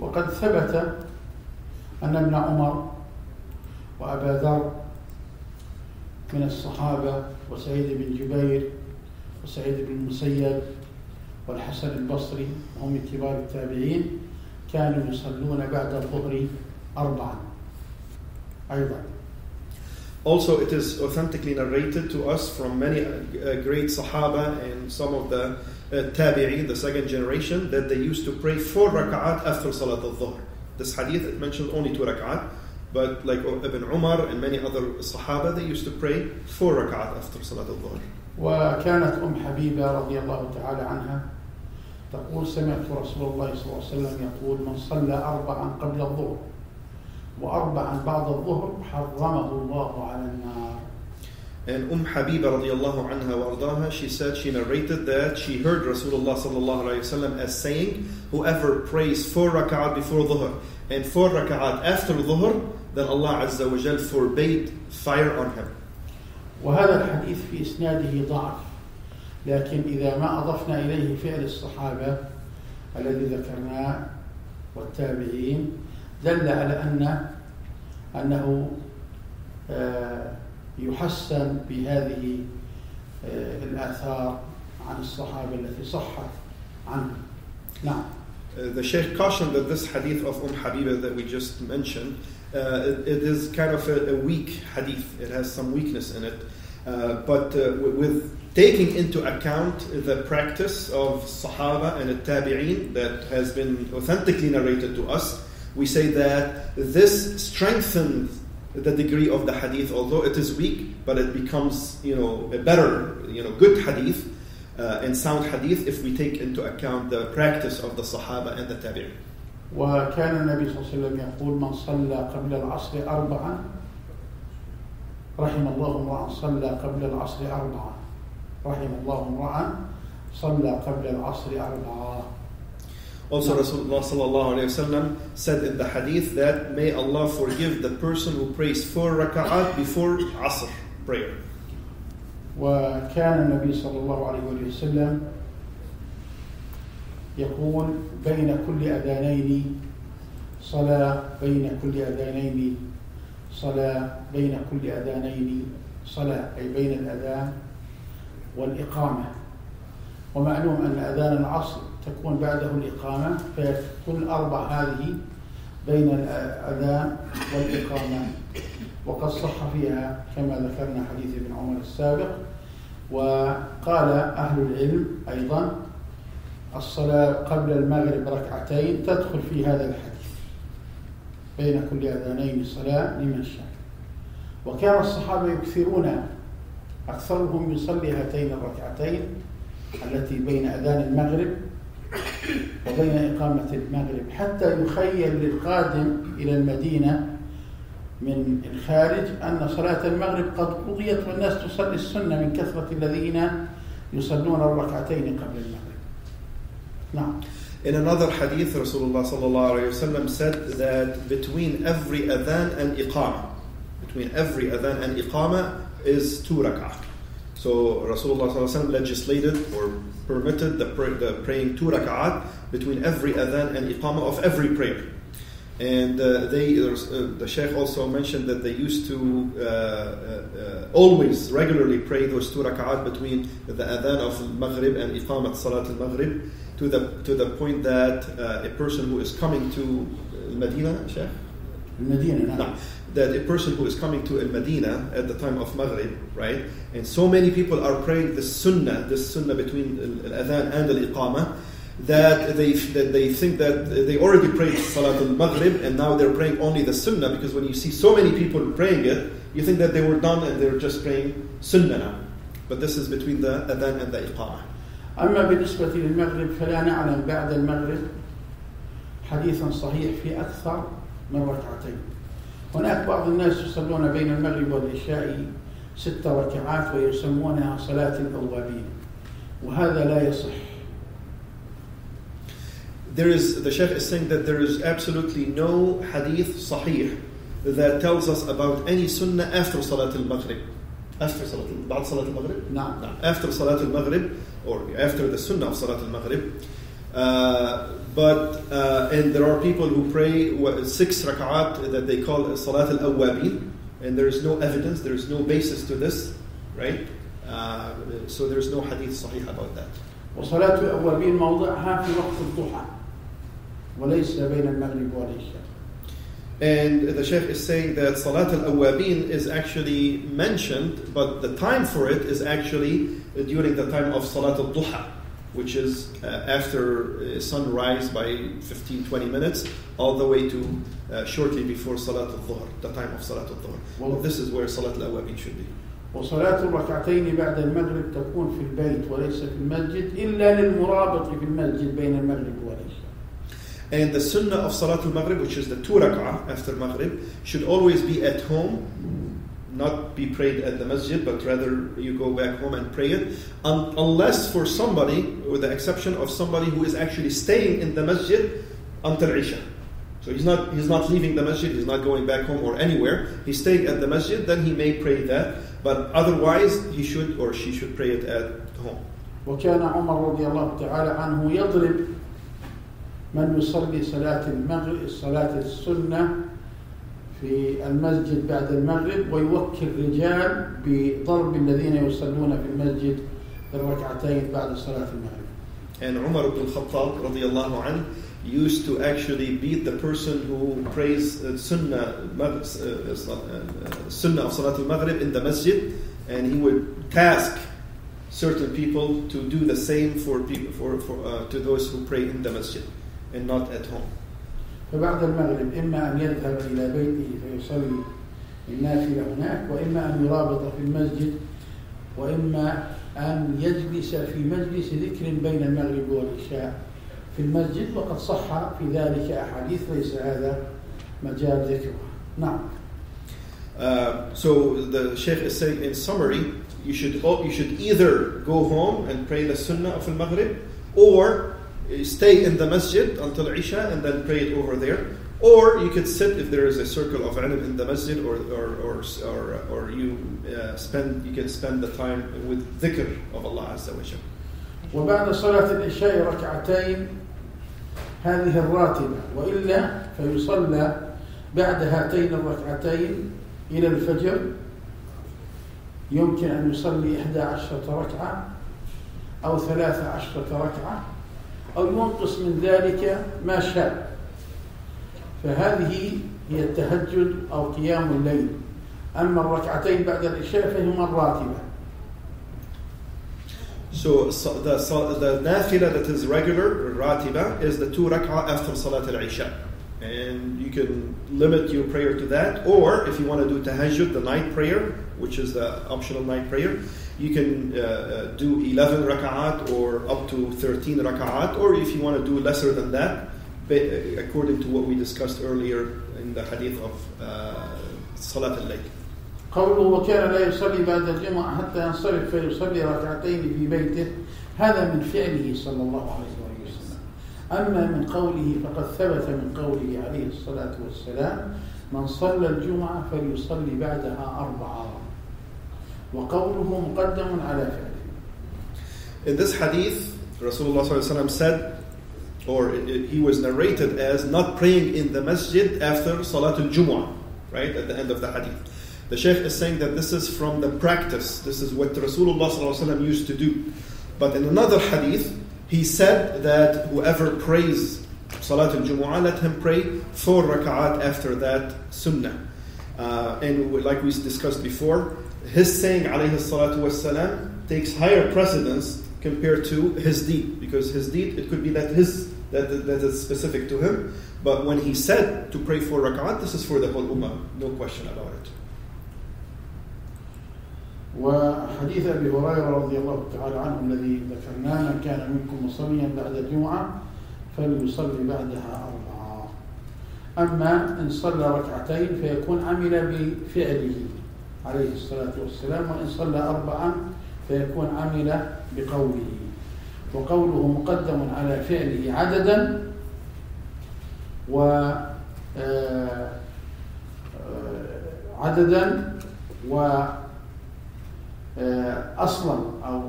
وقد ثبت أن ابن عمر وأبا ذر من الصحابة وسعيد بن جبير وسعيد بن المسيب والحسن البصري وهم من كبار التابعين كانوا يصلون بعد الظهر أربعا أيضا Also, it is authentically narrated to us from many uh, great Sahaba and some of the uh, Tabi'in, the second generation, that they used to pray four rak'at after Salat al-Dhuhr. This hadith, it mentions only two rak'at, but like Ibn Umar and many other Sahaba, they used to pray four rak'at after Salat al-Dhuhr. وكانت أم حبيبة رضي الله تعالى عنها تقول سمعت رسول الله صلى الله عليه وسلم يقول من صلى أربعا قبل الظهر وأربعا بعد الظهر حرمه الله على النار And Umm Habiba radiallahu anha wardaha, she said, she narrated that she heard Rasulullah sallallahu alayhi wasallam as saying, whoever prays four rak'at before dhuhr and four rak'at after dhuhr, then Allah azza wa jal forbade fire on him. وهذا الحديث في إسناده ضعف لكن إذا ما أضفنا إليه فعل الصحابة الذي ذكرناه والتابعين دل على أن أنه يحسن بهذه الآثار عن الصحابة التي صحت عنه نعم Uh, the Shaykh cautioned that this hadith of Umm Habiba that we just mentioned, uh, it, it is kind of a, a, weak hadith. It has some weakness in it. Uh, but with taking into account the practice of Sahaba and Tabi'een that has been authentically narrated to us, we say that this strengthens the degree of the hadith, although it is weak, but it becomes, you know, a better, you know, good hadith uh, and sound hadith if we take into account the practice of the Sahaba and the Tabi'in. وكان النبي صلى الله عليه وسلم يقول من صلى قبل العصر أربعا رحم الله امرأ صلى قبل العصر أربعا رحم الله امرأ صلى قبل العصر أربعا Also, Rasulullah sallallahu said in the hadith that may Allah forgive the person who prays four raka'at before Asr prayer. وكان النبي صلى الله عليه وسلم يقول بين كل أذانين صلاة بين كل أذانين صلاة بين كل أذانين صلاة أي بين الأذان والإقامة ومعلوم أن أذان العصر تكون بعده الإقامة فكل أربع هذه بين الأذان والإقامة. وقد صح فيها كما ذكرنا حديث ابن عمر السابق. وقال أهل العلم أيضا الصلاة قبل المغرب ركعتين تدخل في هذا الحديث. بين كل أذانين صلاة لمن شاء. وكان الصحابة يكثرون أكثرهم يصلي هاتين الركعتين التي بين أذان المغرب وبين إقامة المغرب حتى يخيل للقادم إلى المدينة من الخارج أن صلاة المغرب قد قضيت والناس تصلي السنة من كثرة الذين يصلون الركعتين قبل المغرب نعم In another hadith, Rasulullah sallallahu alayhi wasallam said that between every adhan and iqamah, between every adhan and iqamah is two rak'ah. So Rasulullah sallallahu alayhi wasallam legislated or permitted the, the praying two rak'at between every adhan and iqamah of every prayer. And uh, they, uh, the Sheikh also mentioned that they used to uh, uh always regularly pray those two rak'at between the adhan of Maghrib and Iqamat Salat al Maghrib to the, to the point that uh, a person who is coming to Medina, Sheikh? Medina, no that a person who is coming to Al Medina at the time of Maghrib, right, and so many people are praying the Sunnah, this Sunnah between Al Adhan and Al Iqamah, that they, that they think that they already prayed Salat al Maghrib and now they're praying only the Sunnah because when you see so many people praying it, you think that they were done and they're just praying Sunnah now. But this is between the Adhan and the Iqamah. أما بالنسبة للمغرب فلا نعلم بعد المغرب حديثا صحيح في أكثر من ركعتين هناك بعض الناس يصلون بين المغرب والعشاء ست ركعات ويسمونها صلاة الأوابين وهذا لا يصح There is, the Shaykh is saying that there is absolutely no hadith sahih that tells us about any sunnah after Salat al-Maghrib. After Salat al بعد Salat al-Maghrib? نعم After Salat al-Maghrib, or after the sunnah of Salat al-Maghrib. Uh, but, uh, and there are people who pray what, six rak'at that they call Salat al-Awwabin, and there is no evidence, there is no basis to this, right? Uh, so there is no hadith sahih about that. وصلاة الأوابين موضعها في وقت الضحى وليس بين المغرب والعشاء And the Sheikh is saying that Salat al Awabin is actually mentioned, but the time for it is actually during the time of Salat al Duha, which is uh, after uh, sunrise by 15 20 minutes, all the way to uh, shortly before Salat al Dhuhr, the time of Salat al Dhuhr. Well, this is where Salat al Awabin should be. وصلاة الركعتين بعد المغرب تكون في البيت وليس في المسجد إلا للمرابط في المسجد بين المغرب والعشاء. And the sunnah of Salatul Maghrib, which is the two rak'ah after Maghrib, should always be at home, not be prayed at the masjid, but rather you go back home and pray it, un- unless for somebody, with the exception of somebody who is actually staying in the masjid until Isha. So he's not, he's not leaving the masjid, he's not going back home or anywhere, he's staying at the masjid, then he may pray that, but otherwise he should or she should pray it at home. وكان عمر رضي الله تعالى عنه يضرب من يصلي صلاة المغرب صلاة السنة في المسجد بعد المغرب ويوكل رجال بضرب الذين يصلون في المسجد الركعتين بعد صلاة المغرب. And Umar ibn Khattab radiallahu anh, used to actually beat the person who prays uh, sunnah, uh, uh, sunnah of Salat al-Maghrib in the masjid and he would task certain people to do the same for people for, for uh, to those who pray in the masjid and not at home. فبعد المغرب إما أن يذهب إلى بيته فيصلي النافلة هناك وإما أن يرابط في المسجد وإما أن يجلس في مجلس ذكر بين المغرب والعشاء في المسجد وقد صح في ذلك أحاديث ليس هذا مجال ذكرها نعم. Uh, so the Sheikh is saying in summary, you should you should either go home and pray the Sunnah of Al Maghrib, or stay in the masjid until Isha and then pray it over there, or you could sit if there is a circle of ilm in the masjid, or or or or, or you uh, spend you can spend the time with dhikr of Allah Azza wa Jalla. وبعد صلاة العشاء ركعتين هذه الراتبة وإلا فيصلى بعد هاتين الركعتين إلى الفجر يمكن أن يصلي إحدى عشرة ركعة أو ثلاثة عشرة ركعة أو ينقص من ذلك ما شاء فهذه هي التهجد أو قيام الليل أما الركعتين بعد العشاء فهما الراتبة So, so the, so the nafila that is regular, ratiba, is the two rak'ah after Salat al-Isha. And you can limit your prayer to that. Or if you want to do tahajjud, the night prayer, which is the optional night prayer, you can uh, uh, do 11 rak'at or up to 13 rak'at. Or if you want to do lesser than that, according to what we discussed earlier in the hadith of uh, Salat al-Layl. قوله وكان لا يصلي بعد الجمعة حتى ينصرف فيصلي ركعتين في بيته هذا من فعله صلى الله عليه وسلم أما من قوله فقد ثبت من قوله عليه الصلاة والسلام من صلى الجمعة فليصلي بعدها أربعة وقوله مقدم على فعله In this hadith, Rasulullah said, or it, it, he was narrated as not praying in the masjid after Salatul Jumu'ah, right, at the end of the hadith. The Shaykh is saying that this is from the practice. This is what Rasulullah used to do. But in another hadith, he said that whoever prays Salat al Jumu'ah, let him pray four rak'at after that sunnah. Uh, and like we discussed before, his saying alayhi salatu wasalam takes higher precedence compared to his deed. Because his deed it could be that his that, that is specific to him. But when he said to pray four rak'at this is for the whole ummah. No question about it. وحديث ابي هريره رضي الله تعالى عنه الذي ذكرناه من كان منكم مصليا بعد الجمعه فليصلي بعدها أربعًا اما ان صلى ركعتين فيكون عمل بفعله عليه الصلاة والسلام وإن صلى اربعا فيكون عمل بقوله. وقوله مقدم على فعله عددا و عددا و أصلا أو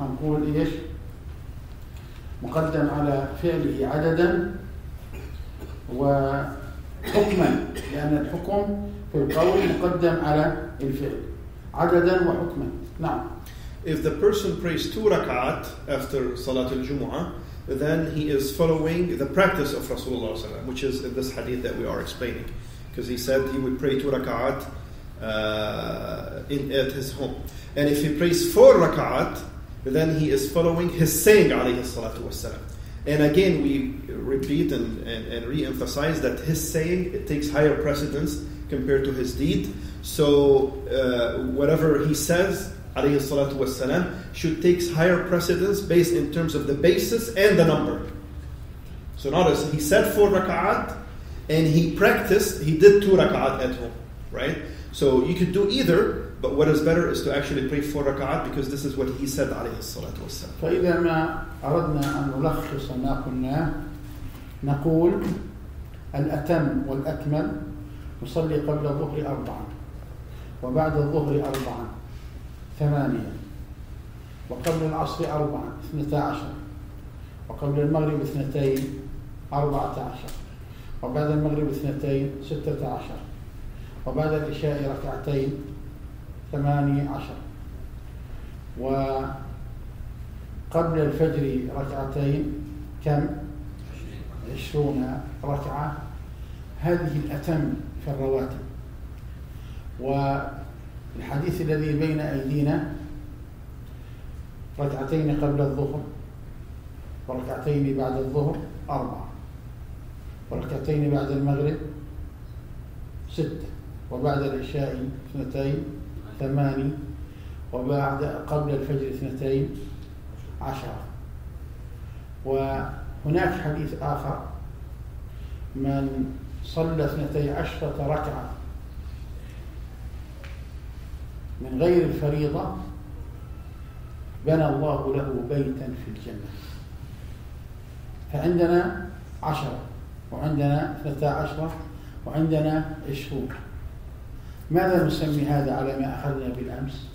هنقول إيش؟ مقدم على فعله عددا وحكما لأن الحكم في القول مقدم على الفعل عددا وحكما نعم If the person prays two rakat after Salat al-Jumu'ah, then he is following the practice of Rasulullah which is in this hadith that we are explaining. Because he said he would pray two rakat uh, in, at his home. And if he prays four rakat, then he is following his saying alayhi salatu wasalam. And again, we repeat and, and, and re-emphasize that his saying it takes higher precedence compared to his deed. So uh, whatever he says, alayhi salatu wasalam, should take higher precedence based in terms of the basis and the number. So notice, he said four rak'at, and he practiced, he did two rak'at at home, right? So you could do either, but what is better is to actually pray four rak'at because this is what he said alayhi salatu wasalam. فإذا ما أردنا أن نلخص ما قلناه نقول الأتم والأكمل نصلي قبل الظهر أربعا وبعد الظهر أربعا ثمانية وقبل العصر أربعا اثنتا عشر وقبل المغرب اثنتين أربعة عشر وبعد المغرب اثنتين ستة عشر وبعد العشاء ركعتين ثمانية عشر وقبل الفجر ركعتين كم؟ عشرون ركعة. هذه الأتم في الرواتب والحديث الذي بين أيدينا ركعتين قبل الظهر وركعتين بعد الظهر أربعة وركعتين بعد المغرب ستة وبعد العشاء اثنتين ثماني وبعد قبل الفجر اثنتين عشرة. وهناك حديث آخر من صلى اثنتي عشرة ركعة. من غير الفريضة بنى الله له بيتا في الجنة. فعندنا عشرة وعندنا اثنتا عشرة وعندنا عشرون. ماذا نسمي هذا على ما أخذنا بالأمس؟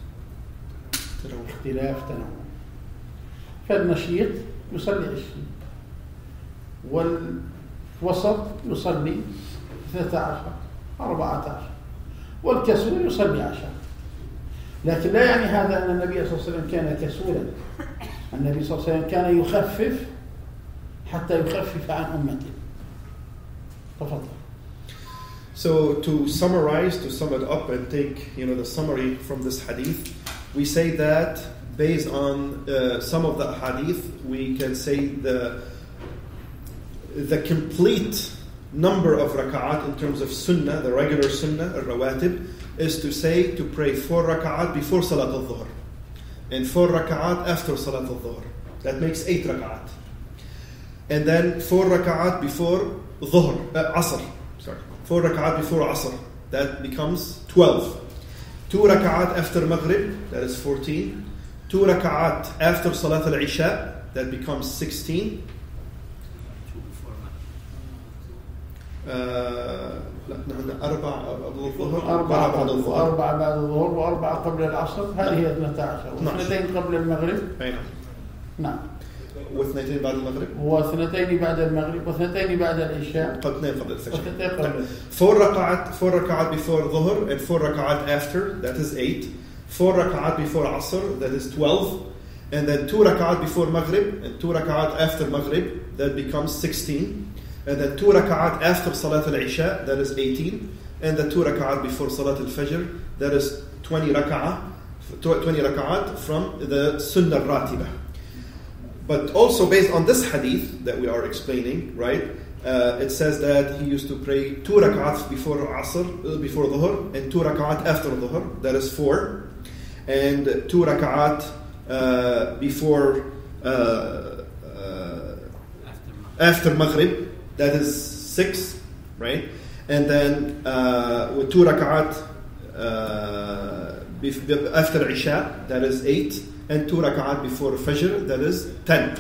اختلاف تنوع فالنشيط يصلي عشرين والوسط يصلي اثنتا عشر أربعة عشر والكسول يصلي عشر. لكن لا يعني هذا أن النبي صلى الله عليه وسلم كان كسولا النبي صلى الله عليه وسلم كان يخفف حتى يخفف عن أمته. تفضل. So to summarize, to sum it up and take you know the summary from this hadith, we say that based on uh, some of the hadith, we can say the the complete number of rak'at in terms of sunnah, the regular sunnah, rawatib, is to say to pray four rak'at before salat al-dhuhr and four rak'at after salat al-dhuhr. That makes eight rak'at. And then four rak'at before dhuhr, uh, asr, sorry. Four rak'at before asr. That becomes 12. Two rak'at after maghrib, that is 14. Two rak'at after salat al-isha, that becomes 16. آه لا نحن أربع قبل الظهر أربعة بعد قبل الظهر. وأربعة بعد الظهر وأربعة قبل العصر. هذه هي 12 12. واثنتين قبل المغرب. نعم. نعم. واثنتين بعد المغرب؟ واثنتين بعد المغرب. واثنتين بعد العشاء. قد اثنين قبل الفجر واثنتين قبل. Four rak'at, four rak'at before dhuhr and four rak'at after, that is eight. Four rak'at before asr, that is 12. And then two rak'at before maghrib and two rak'at after maghrib, that becomes 16. And then two rak'at after salat al-isha, that is 18. and the two rak'at before Salat al-Fajr, that is 20 rak'ah, 20 rak'at from the Sunnah Ratiba. But also based on this hadith that we are explaining, right? Uh, it says that he used to pray two rak'at before Asr, uh, before Dhuhr, and two rak'at after Dhuhr, that is four, and two rak'at uh, before uh, uh, after Maghrib, that is six, right? And then uh, with two rak'at uh, after Isha, that is eight, and two rak'at before Fajr, that is ten.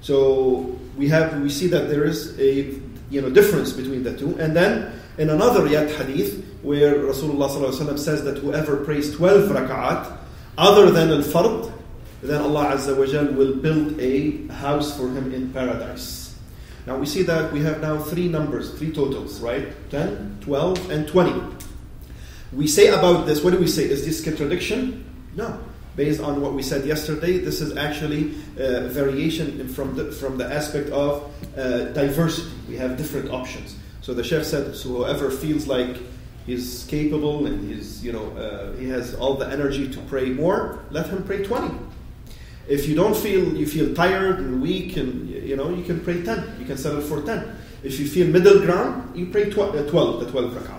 So we have we see that there is a you know difference between the two, and then in another yet hadith where Rasulullah says that whoever prays twelve rak'at other than al fard, then Allah Azza wa Jal will build a house for him in paradise. Now we see that we have now three numbers, three totals, right? 10, 12, and 20. We say about this, what do we say? Is this contradiction? No. Based on what we said yesterday, this is actually uh, variation from the, from the aspect of uh, diversity. We have different options. So the Sheikh said, so whoever feels like he's capable and he's, you know, uh, he has all the energy to pray more, let him pray 20. If you don't feel, you feel tired and weak and, you know, you can pray 10. You can settle for 10. If you feel middle ground, you pray 12, the 12 rak'at.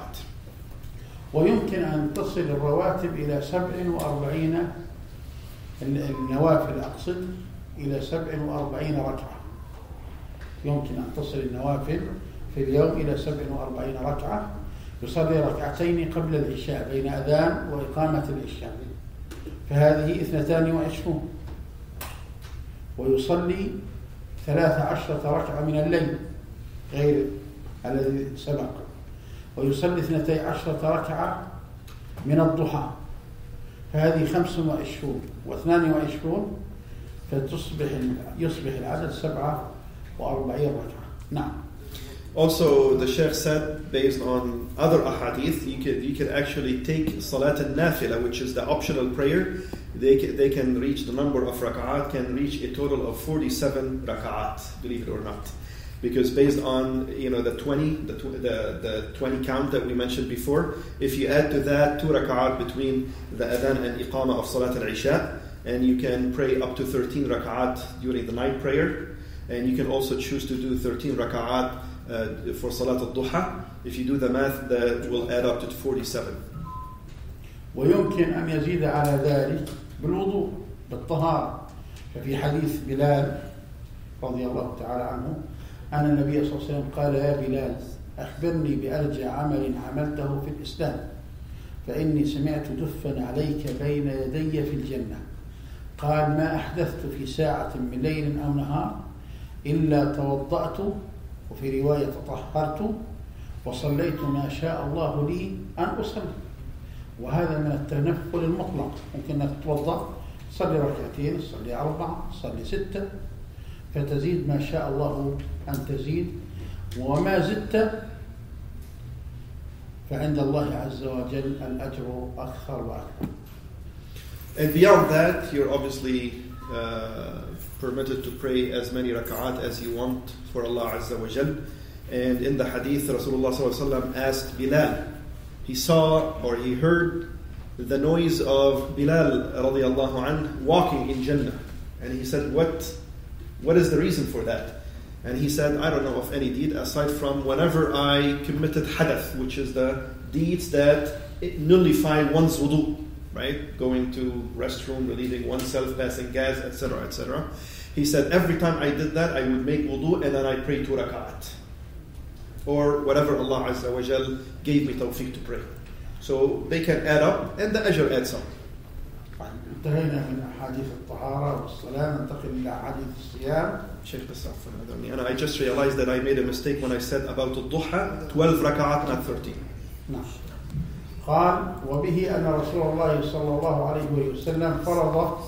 ويمكن أن تصل الرواتب إلى 47 النوافل أقصد إلى 47 ركعة يمكن أن تصل النوافل في اليوم إلى 47 ركعة يصلي ركعتين قبل العشاء بين أذان وإقامة العشاء فهذه 22 ويصلي ثلاث عشرة ركعة من الليل غير الذي سبق. ويصلي اثنتي عشرة ركعة من الضحى. هذه خمس وعشرون واثنان وعشرون فتصبح يصبح العدد سبعة وأربعين ركعة. نعم. Also, the Sheikh said, based on other ahadith, you can, you could actually take Salat al-Nafila, which is the optional prayer, They can, they can reach the number of rak'at, can reach a total of 47 rak'at, believe it or not. Because based on you know the 20, the, tw- the, the 20 count that we mentioned before, if you add to that two rak'at between the adhan and iqamah of Salat al Isha, and you can pray up to 13 rak'at during the night prayer, and you can also choose to do 13 rak'at uh, for Salat al-Duha. If you do the math, that will add up to 47. ويمكن أن يزيد على ذلك بالوضوء بالطهارة. ففي حديث بلال رضي الله تعالى عنه أن النبي صلى الله عليه وسلم قال يا بلال أخبرني بأرجى عمل عملته في الإسلام فإني سمعت دفا عليك بين يدي في الجنة. قال ما أحدثت في ساعة من ليل أو نهار إلا توضأت وفي رواية تطهرت وصليت ما شاء الله لي أن أصلي. وهذا من التنفل المطلق ممكن أنك تتوضأ تصلي ركعتين تصلي أربعة تصلي ستة فتزيد ما شاء الله أن تزيد وما زدت فعند الله عز وجل الأجر أكثر وأكثر And beyond that, you're obviously uh, permitted to pray as many rak'at as you want for Allah Azza wa Jal. And in the hadith, Rasulullah asked Bilal, he saw or he heard the noise of Bilal radiallahu anh walking in Jannah. And he said, what, what is the reason for that? And he said, I don't know of any deed aside from whenever I committed hadath, which is the deeds that nullify one's wudu, right? Going to restroom, relieving oneself, passing gas, etc., etc. He said, every time I did that, I would make wudu and then I pray two rak'at. Or whatever Allah Azza wa Jal gave me tawfiq to pray. So they can add up and the ajr adds up. انتهينا من أحاديث الطهارة والصلاة ننتقل إلى أحاديث الصيام Sheikh بس عفوا. And I just realized that I made a mistake when I said about the duha, 12 rak'at, not 13. نعم قال وبه أن رسول الله صلى الله عليه وسلم فرض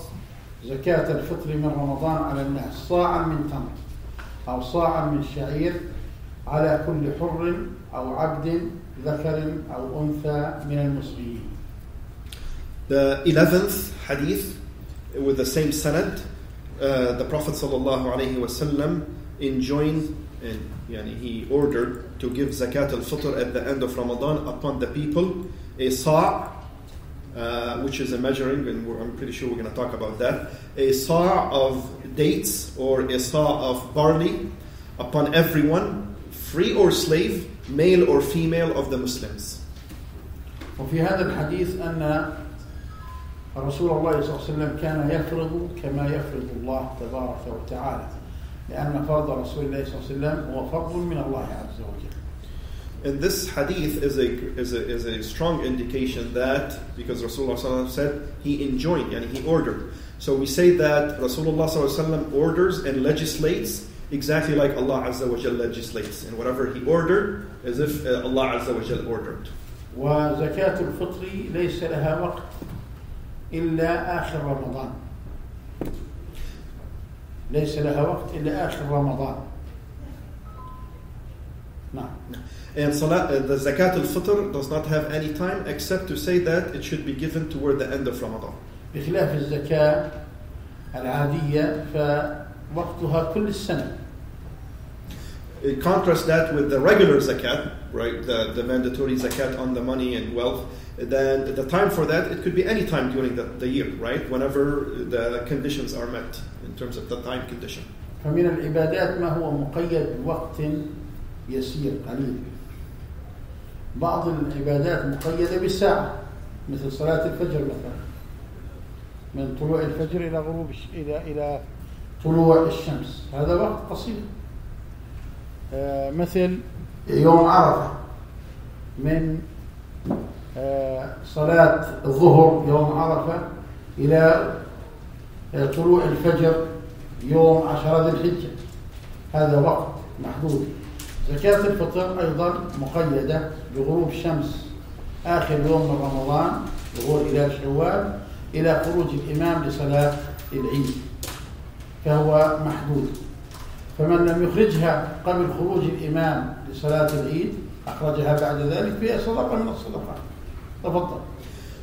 زكاة الفطر من رمضان على الناس صاعا من تمر أو صاعا من شعير على كل حر أو عبد ذكر أو أنثى من المسلمين The 11th hadith with the same sanad, uh, the Prophet sallallahu alaihi wasallam enjoined and yani, he ordered to give zakat al-fitr at the end of Ramadan upon the people a sa' uh, which is a measuring, and I'm pretty sure we're going to talk about that, a sa' of dates or a sa' of barley upon everyone, free or slave, male or female of the Muslims. وفي هذا الحديث أن رسول الله صلى الله عليه وسلم كان يفرض كما يفرض الله تبارك وتعالى لأن فرض رسول الله صلى الله عليه وسلم هو فضل من الله عز وجل And this hadith is a, is a, is a strong indication that, because Rasulullah said he enjoined and he ordered. So we say that Rasulullah orders and legislates exactly like Allah Azza wa Jal legislates. And whatever he ordered, as if uh, Allah Azza wa Jal ordered. وزكاة الفطر ليس لها وقت إلا آخر رمضان ليس لها وقت إلا آخر رمضان نعم And salat, uh, the zakat al-fitr does not have any time except to say that it should be given toward the end of Ramadan. بخلاف الزكاة العادية فوقتها كل السنة Uh, Contrast that with the regular zakat, right? The, the mandatory zakat on the money and wealth. Then the time for that, it could be any time during the, the year, right? Whenever the conditions are met in terms of the time condition. فمن العبادات ما هو مقيد بوقت يسير قليل بعض العبادات مقيدة بساعة مثل صلاة الفجر مثلا من طلوع الفجر إلى غروب. إلى إلى طلوع الشمس. هذا وقت قصير. آه، مثل يوم عرفة. من آه، صلاة الظهر يوم عرفة إلى آه، طلوع الفجر يوم عشرة ذي الحجة. هذا وقت محدود. زكاة الفطر أيضا مقيدة بغروب الشمس آخر يوم من رمضان ظهور إلى شوال إلى خروج الإمام لصلاة العيد. فهو محدود فمن لم يخرجها قبل خروج الإمام لصلاة العيد أخرجها بعد ذلك فهي صدقة من الصدقات تفضل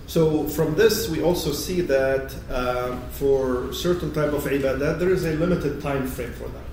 So from this, we also see that uh, for certain type of ibadat, there is a limited time frame for them.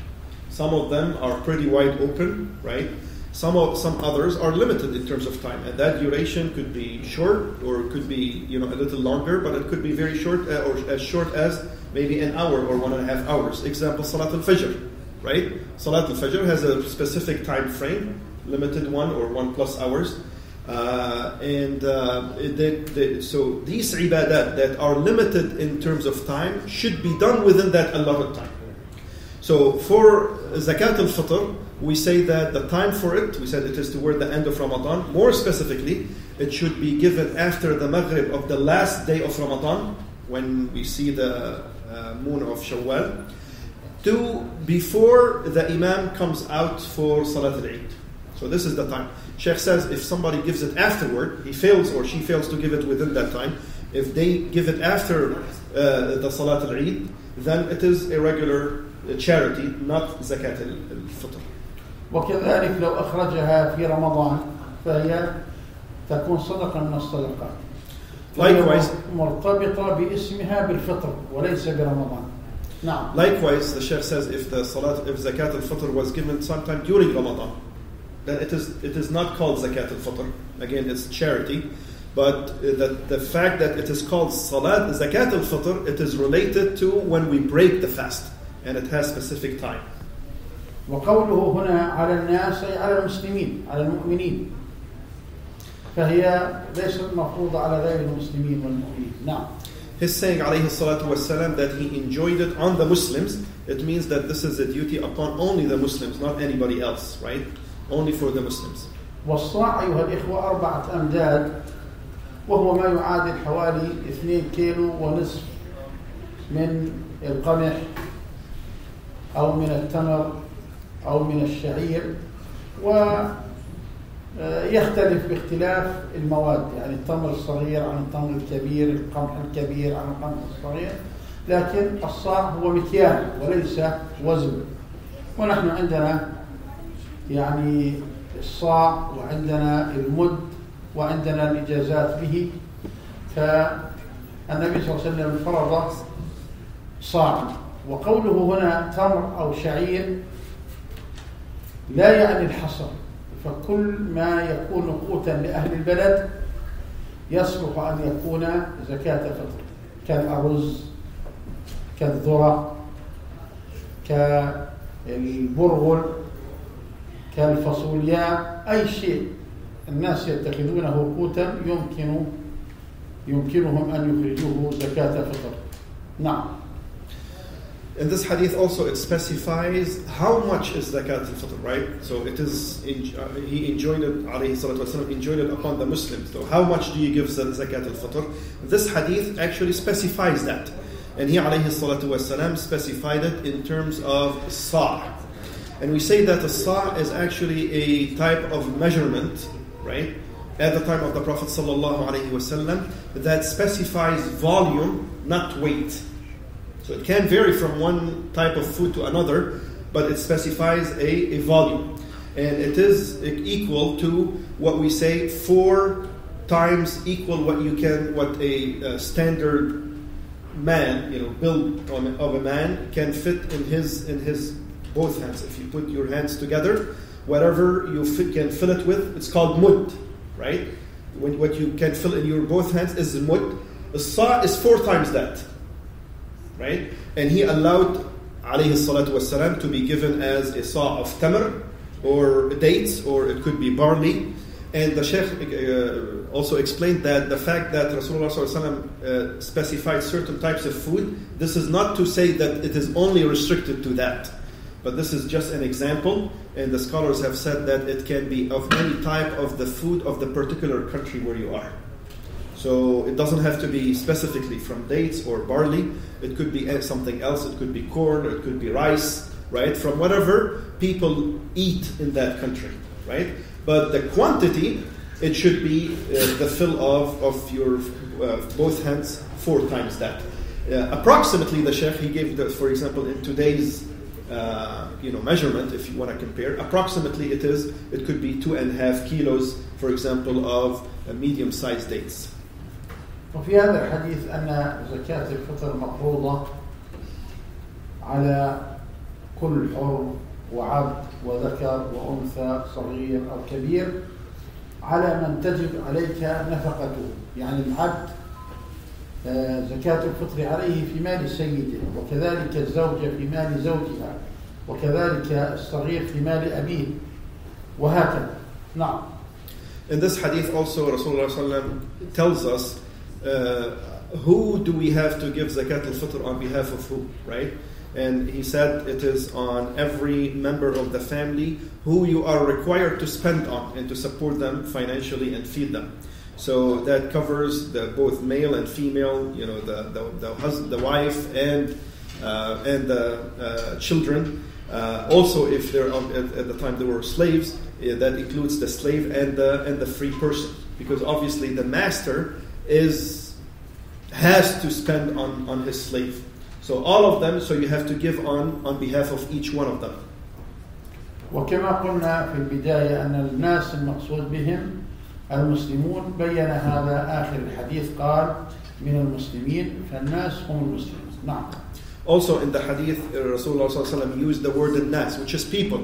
Some of them are pretty wide open, right? Some of some others are limited in terms of time, and that duration could be short or it could be you know a little longer, but it could be very short uh, or as short as maybe an hour or one and a half hours. Example: Salat al-Fajr, right? Salat al-Fajr has a specific time frame, limited one or one plus hours. Uh, and uh, they, they, so these ibadat that are limited in terms of time should be done within that allotted time. So for zakat al-fitr, we say that the time for it, we said it is toward the end of Ramadan. More specifically, it should be given after the maghrib of the last day of Ramadan, when we see the moon of Shawwal, to before the imam comes out for Salat al-Eid. So this is the time. Sheikh says if somebody gives it afterward, he fails or she fails to give it within that time. If they give it after uh, the Salat al-Eid, then it is a regular charity, not zakat al-fitr. وكذلك لو أخرجها في رمضان فهي تكون صدقة من الصدقات Likewise, مرتبطة باسمها بالفطر وليس برمضان نعم likewise, the Sheikh says if the salat, if zakat al-fitr was given sometime during Ramadan, then it is it is not called zakat al-fitr. Again, it's charity. But uh, the, the fact that it is called salat zakat al-fitr, it is related to when we break the fast, and it has specific time. وقوله هنا على الناس أي على المسلمين على المؤمنين فهي ليست مفروضة على غير المسلمين والمؤمنين نعم His saying alayhi salatu wasalam that he enjoyed it on the Muslims, it means that this is a duty upon only the Muslims, not anybody else, right? Only for the Muslims. والصاع أيها الإخوة أربعة أمداد وهو ما يعادل حوالي 2 كيلو ونصف من القمح أو من التمر أو من الشعير ويختلف باختلاف المواد يعني التمر الصغير عن التمر الكبير القمح الكبير عن القمح الصغير. لكن الصاع هو مكيال وليس وزن. ونحن عندنا يعني الصاع وعندنا المد وعندنا الإجازات به. فالنبي صلى الله عليه وسلم فرض صاعا وقوله هنا تمر أو شعير لا يعني الحصر. فكل ما يكون قوتا لأهل البلد يصلح أن يكون زكاة فطر كالأرز كالذرة كالبرغل كالفاصوليا أي شيء. الناس يتخذونه قوتا يمكن يمكنهم أن يخرجوه زكاة فطر نعم. In this hadith also it specifies how much is zakat al-fitr, right? So it is uh, he enjoined it, alayhi salatu wasalam, it upon the Muslims. So how much do you give zakat al-fitr? This hadith actually specifies that. And he alayhi salatu wasalam specified it in terms of sa'. And we say that a sa' is actually a type of measurement, right? At the time of the Prophet sallallahu alayhi wasallam that specifies volume, not weight. So it can vary from one type of food to another, but it specifies a, a volume. And it is equal to what we say four times equal what you can, what a, a standard man, you know, build of a man can fit in his in his both hands. If you put your hands together, whatever you fit, can fill it with, it's called mud, right? When, what you can fill in your both hands is mud. The sa' is four times that right? And he allowed alayhi salatu wasalam to be given as a sa' of tamar or dates or it could be barley. And the Sheikh uh, also explained that the fact that Rasulullah uh, specified certain types of food, this is not to say that it is only restricted to that. But this is just an example, and the scholars have said that it can be of any type of the food of the particular country where you are. So it doesn't have to be specifically from dates or barley. It could be something else. It could be corn or it could be rice, right? From whatever people eat in that country, right? But the quantity, it should be uh, the fill of, of your uh, both hands four times that. Uh, approximately, the Sheikh he gave, the, for example, in today's uh, you know measurement, if you want to compare, approximately it is it could be two and a half kilos, for example, of medium-sized dates. وفي هذا الحديث أن زكاة الفطر مفروضة على كل حر وعبد وذكر وأنثى صغير أو كبير على من تجب عليك نفقته. يعني العبد زكاة الفطر عليه في مال سيده وكذلك الزوجة في مال زوجها وكذلك الصغير في مال أبيه وهكذا. نعم. In this hadith also Rasulullah tells us who do we have to give zakat al-fitr on behalf of who, right? And he said it is on every member of the family who you are required to spend on and to support them financially and feed them. So that covers the, both male and female, you know, the, the, the husband, the wife, and, uh, and the uh, children. Uh, also, if they're at, at, the time they were slaves, that includes the slave and the, and the free person. Because obviously the master is has to spend on, on his slave. So all of them, so you have to give on on behalf of each one of them. وكما قلنا في البداية أن الناس المقصود بهم المسلمون بين هذا آخر الحديث قال من المسلمين فالناس هم المسلمون نعم Also in the hadith, Rasulullah used the word nas, which is people.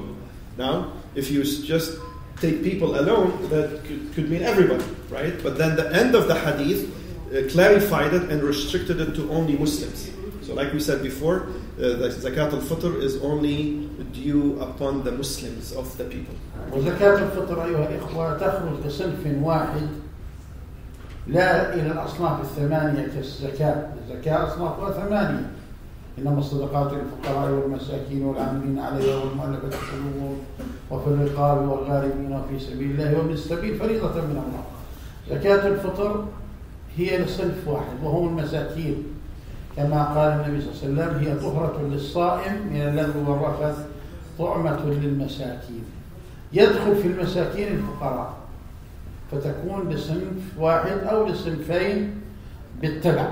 Now, if you just take people alone, that could, could mean everybody, right? But then the end of the hadith uh, clarified it and restricted it to only Muslims. So, like we said before, uh, the zakat al-fitr is only due upon the Muslims of the people. وزكاة الفطر أيها الإخوة تخرج كصنف واحد لا إلى الأصناف الثمانية كالزكاة، الزكاة أصنافها ثمانية إنما الصدقات للفقراء والمساكين والعاملين عليها والمؤلفة قلوبهم وفي الرقاب والغارمين وفي سبيل الله وابن السبيل فريضة من الله. زكاة الفطر هي لصنف واحد وهم المساكين كما قال النبي صلى الله عليه وسلم هي طهرة للصائم من اللغو والرفث طعمة للمساكين. يدخل في المساكين الفقراء فتكون لصنف واحد أو لصنفين بالتبع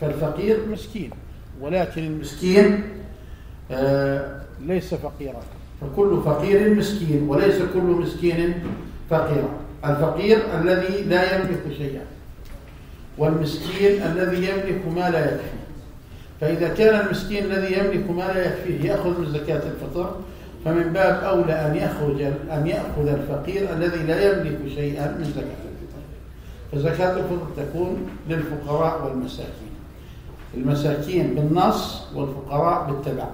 فالفقير مسكين ولكن المسكين آه ليس فقيرا. فكل فقير مسكين وليس كل مسكين فقيرا الفقير الذي لا يملك شيئا والمسكين الذي يملك ما لا يكفي. فإذا كان المسكين الذي يملك ما لا يكفيه يأخذ من زكاة الفطر فمن باب أولى أن يخرج أن يأخذ الفقير الذي لا يملك شيئا من زكاة الفطر. فزكاة الفطر تكون للفقراء والمساكين. المساكين بالنص والفقراء بالتبع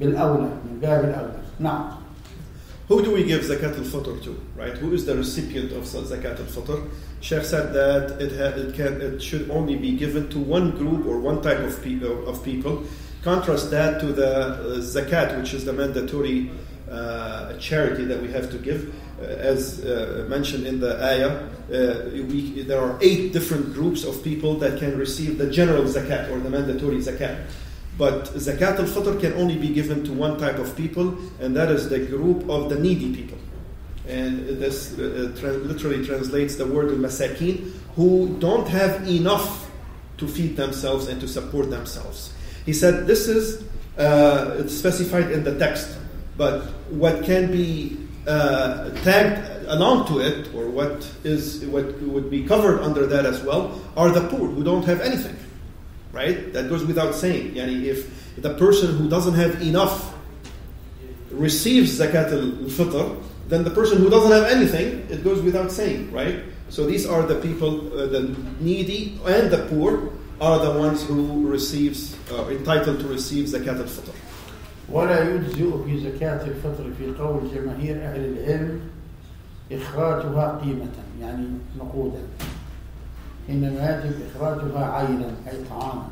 بالأولى من باب الأولى نعم Who do we give zakat al-fitr to, right? Who is the recipient of zakat al-fitr? Sheikh said that it, ha- it, can, it should only be given to one group or one type of people. Of people. Contrast that to the uh, zakat, which is the mandatory uh, charity that we have to give. Uh, as uh, mentioned in the ayah, uh, we, there are eight different groups of people that can receive the general zakat or the mandatory zakat. But zakat al-fitr can only be given to one type of people, and that is the group of the needy people. And this tra- literally translates the word masakin, who don't have enough to feed themselves and to support themselves. He said this is uh, specified in the text, but what can be uh, tagged along to it, or what is what would be covered under that as well, are the poor who don't have anything right? That goes without saying. Yani if the person who doesn't have enough receives zakat al-fitr, then the person who doesn't have anything, it goes without saying, right? So these are the people, uh, the needy and the poor are the ones who receives, uh, entitled to receive zakat al-fitr. ولا يجزئ في زكاة الفطر في قول جماهير أهل العلم إخراجها قيمة يعني نقودا إنما يجب إخراجها عينا أي طعاما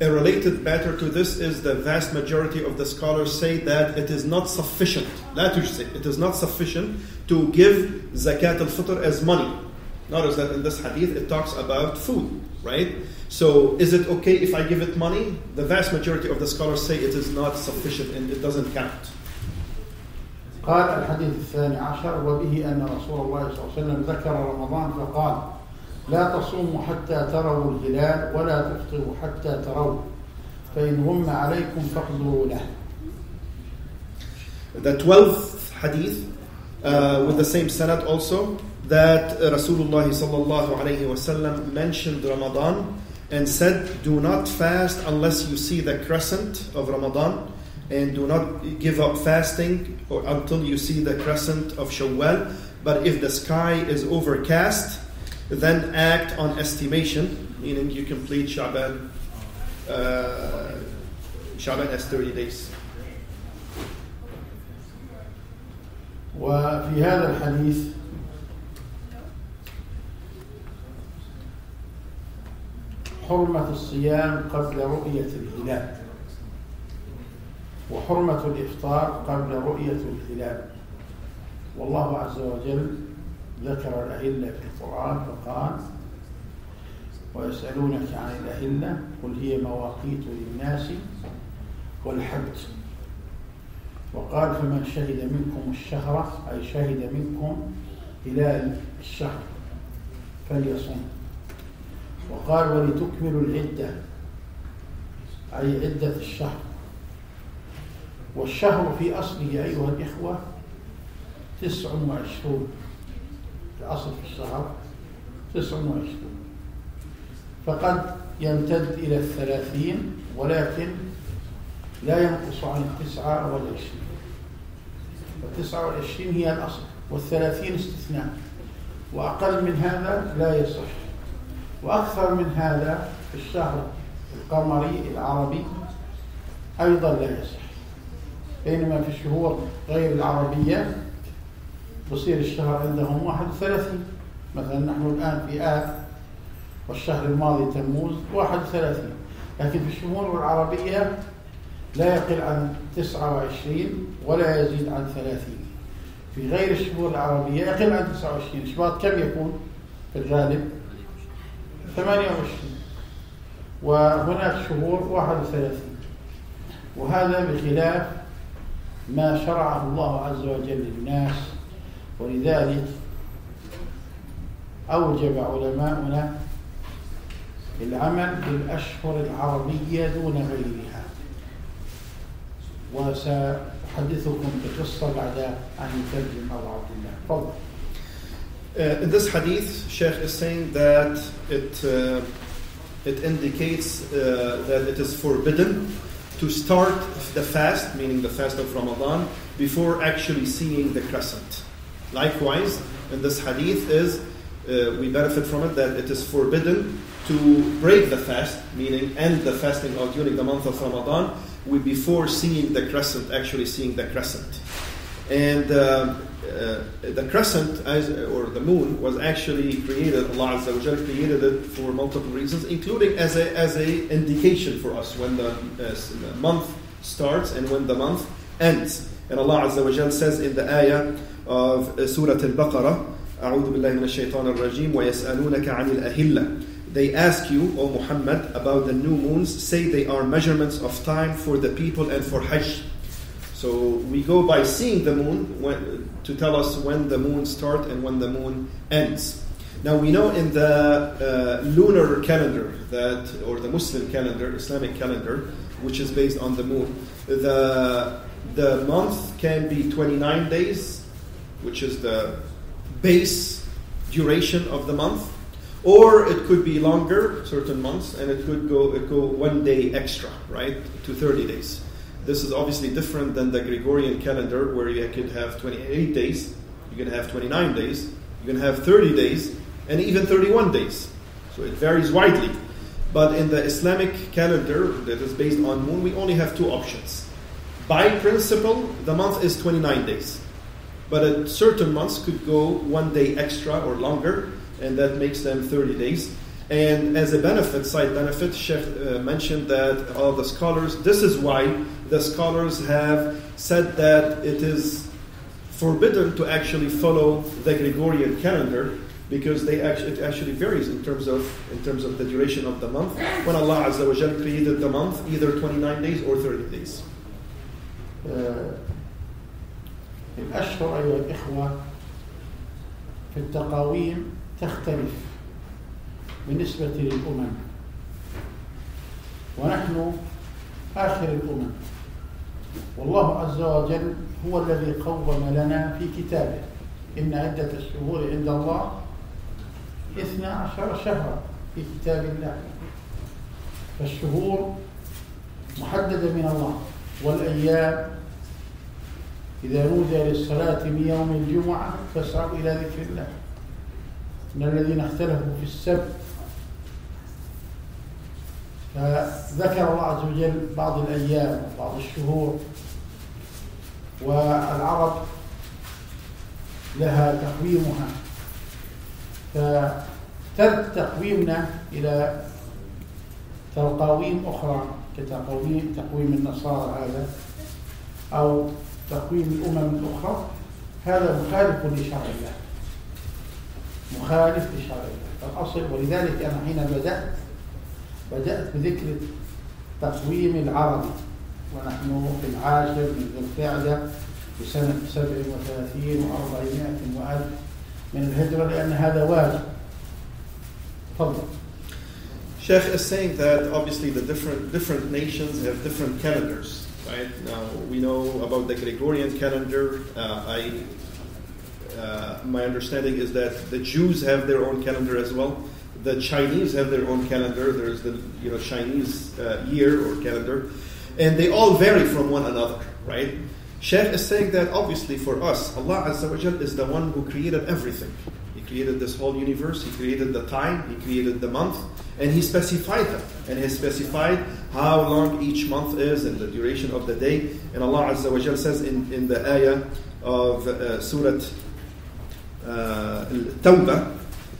A related matter to this is the vast majority of the scholars say that it is not sufficient. لا تجزئ. It is not sufficient to give zakat al-fitr as money. Notice that in this hadith it talks about food, right? So is it okay if I give it money? The vast majority of the scholars say it is not sufficient and it doesn't count. قال الحديث الثاني عشر وبه أن رسول الله صلى الله عليه وسلم ذكر رمضان فقال لا تصوموا حتى تروا الهلال ولا تفطروا حتى تروا فإن غم عليكم فاقدروا له The 12th hadith uh, with the same sanad also that Rasulullah sallallahu alayhi wasallam mentioned Ramadan and said, Do not fast unless you see the crescent of Ramadan, and do not give up fasting or until you see the crescent of Shawwal. But if the sky is overcast, then act on estimation, meaning you complete Shaban. Uh, Shaban as 30 days. وفي هذا الحديث حرمة الصيام قبل رؤية الهلال. وحرمة الإفطار قبل رؤية الهلال. والله عز وجل ذكر الأهلة في القرآن فقال ويسألونك عن الأهلة قل هي مواقيت للناس والحج وقال فمن شهد منكم الشهر أي شهد منكم هلال الشهر فليصم. وقال ولتكملوا العدة أي عدة الشهر. والشهر في أصله أيها الإخوة تسع وعشرون. الأصل في الشهر تسع وعشرون. فقد يمتد إلى الثلاثين ولكن لا ينقص عن التسعة والعشرين. والتسعة والعشرين هي الأصل والثلاثين استثناء. وأقل من هذا لا يصح. وأكثر من هذا في الشهر القمري العربي أيضا لا يصح بينما في الشهور غير العربية بصير الشهر عندهم 31 مثلا نحن الآن في آب والشهر الماضي تموز 31 لكن في الشهور العربية لا يقل عن 29 ولا يزيد عن 30 في غير الشهور العربية يقل عن 29 شباط كم يكون في الغالب؟ 28 وهناك شهور 31 وهذا بخلاف ما شرعه الله عز وجل للناس. ولذلك أوجب علماؤنا العمل بالأشهر العربية دون غيرها. وسأحدثكم بقصة بعد أن يترجم أبو عبد الله. تفضل. In this hadith, Sheikh is saying that it uh, it indicates uh, that it is forbidden to to start the fast, meaning the fast of Ramadan, before actually seeing the crescent. Likewise, in this hadith is uh, we benefit from it that it is forbidden to break the fast, meaning end the fasting or during the month of Ramadan, we before seeing the crescent, actually seeing the crescent. And uh, uh, the crescent, as, or the moon, was actually created. Allah Azza wa Jalla created it for multiple reasons, including as a as a indication for us when the, uh, the month starts and when the month ends. And Allah Azza wa Jalla says in the ayah of uh, Surah Al-Baqarah, أعوذ بالله من الشيطان الرجيم ويسألونك عن الأهلة they ask you, O Muhammad, about the new moons, say they are measurements of time for the people and for Hajj. So we go by seeing the moon when, to tell us when the moon starts and when the moon ends. Now we know in the uh, lunar calendar that, or the Muslim calendar, Islamic calendar, which is based on the moon, the the month can be 29 days, which is the base duration of the month, or it could be longer, certain months, and it could go it go one day extra, right, to 30 days. This is obviously different than the Gregorian calendar, where you could have 28 days, you can have 29 days, you can have 30 days, and even 31 days. So it varies widely. But in the Islamic calendar that is based on moon, we only have two options. By principle, the month is 29 days. But certain months could go one day extra or longer, and that makes them 30 days. And as a benefit, side benefit, Sheikh uh, mentioned that all the scholars, this is why the scholars have said that it is forbidden to actually follow the Gregorian calendar because they actually, it actually varies in terms of in terms of the duration of the month. When Allah Azza wa Jal created the month, either 29 days or 30 days. الأشهر أيها الإخوة في التقاويم تختلف بالنسبة للأمم ونحن آخر الأمم والله عز وجل هو الذي قوم لنا في كتابه. إن عدة الشهور عند الله اثنا عشر شهرا في كتاب الله. فالشهور محددة من الله والأيام إذا نودي للصلاة من يوم الجمعة فاسعوا إلى ذكر الله. إن الذين اختلفوا في السبت فذكر الله عز وجل بعض الأيام وبعض الشهور والعرب لها تقويمها. فترك تقويمنا إلى تقاويم أخرى كتقويم تقويم النصارى هذا أو تقويم الأمم الأخرى. هذا مخالف لشرع الله. مخالف لشرع الله. الأصل ولذلك أنا حين بدأت بدأت بذكر التقويم العربي ونحن في العاشر من ذي القعدة في سنة سبع وثلاثين وأربعمائة وألف من الهجرة لأن هذا واجب تفضل Sheikh is saying that obviously the different different nations have different calendars, right? Now we know about the Gregorian calendar. Uh, I uh, my understanding is that the Jews have their own calendar as well. The Chinese have their own calendar. There's the you know Chinese uh, year or calendar, and they all vary from one another, right? Sheikh is saying that obviously for us, Allah Azza wa is the one who created everything. He created this whole universe. He created the time. He created the month, and He specified them. And He specified how long each month is and the duration of the day. And Allah Azza wa says in, in the ayah of uh, Surah uh, Tawbah,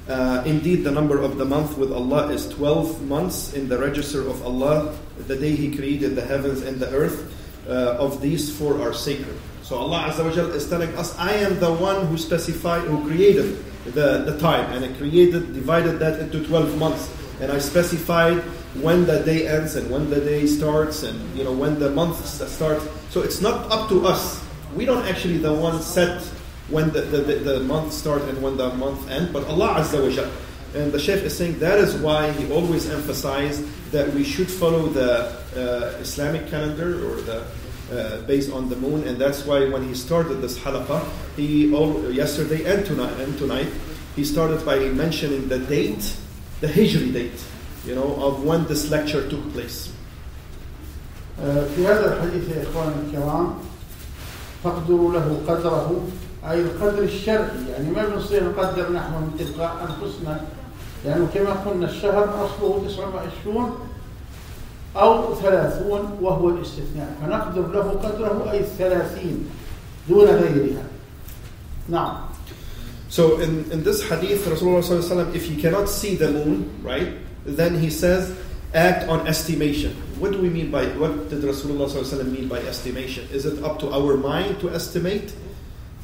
uh, indeed, the number of the month with Allah is 12 months in the register of Allah, the day He created the heavens and the earth. Uh, of these four are sacred. So Allah Azza is telling us, I am the one who specified, who created the, the time, and I created, divided that into 12 months. And I specified when the day ends and when the day starts and you know when the month starts. So it's not up to us. We don't actually the one set when the, the, the, the month starts and when the month ends, but Allah Azza wa Jal. And the Sheikh is saying that is why he always emphasized that we should follow the uh, Islamic calendar or the uh, based on the moon, and that's why when he started this halaqah, he all, yesterday and tonight, and tonight he started by mentioning the date, the Hijri date, you know, of when this lecture took place. آه، في هذا الحديث يا إخواني الكرام فاقدروا له قدره أي القدر الشرعي يعني ما بنصير نقدر نحن من تلقاء أنفسنا يعني كما قلنا الشهر أصله 29 أو ثلاثون وهو الاستثناء فنقدر له قدره أي الثلاثين دون غيرها نعم So in, in this hadith, Rasulullah if you cannot see the moon, right, then he says, act on estimation. What do we mean by, what did Rasulullah mean by estimation? Is it up to our mind to estimate?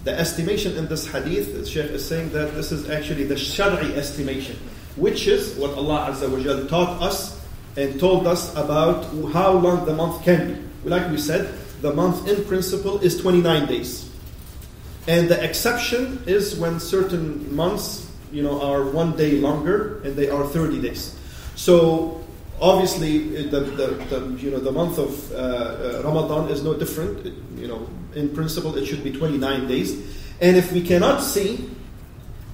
The estimation in this hadith, the Shaykh is saying that this is actually the Shari estimation, which is what Allah Azza wa Jal taught us and told us about how long the month can be. Like we said, the month in principle is 29 days. And the exception is when certain months, you know, are one day longer and they are 30 days. So obviously, the, the, the you know the month of uh, uh, Ramadan is no different. It- you know, in principle, it should be 29 days. And if we cannot see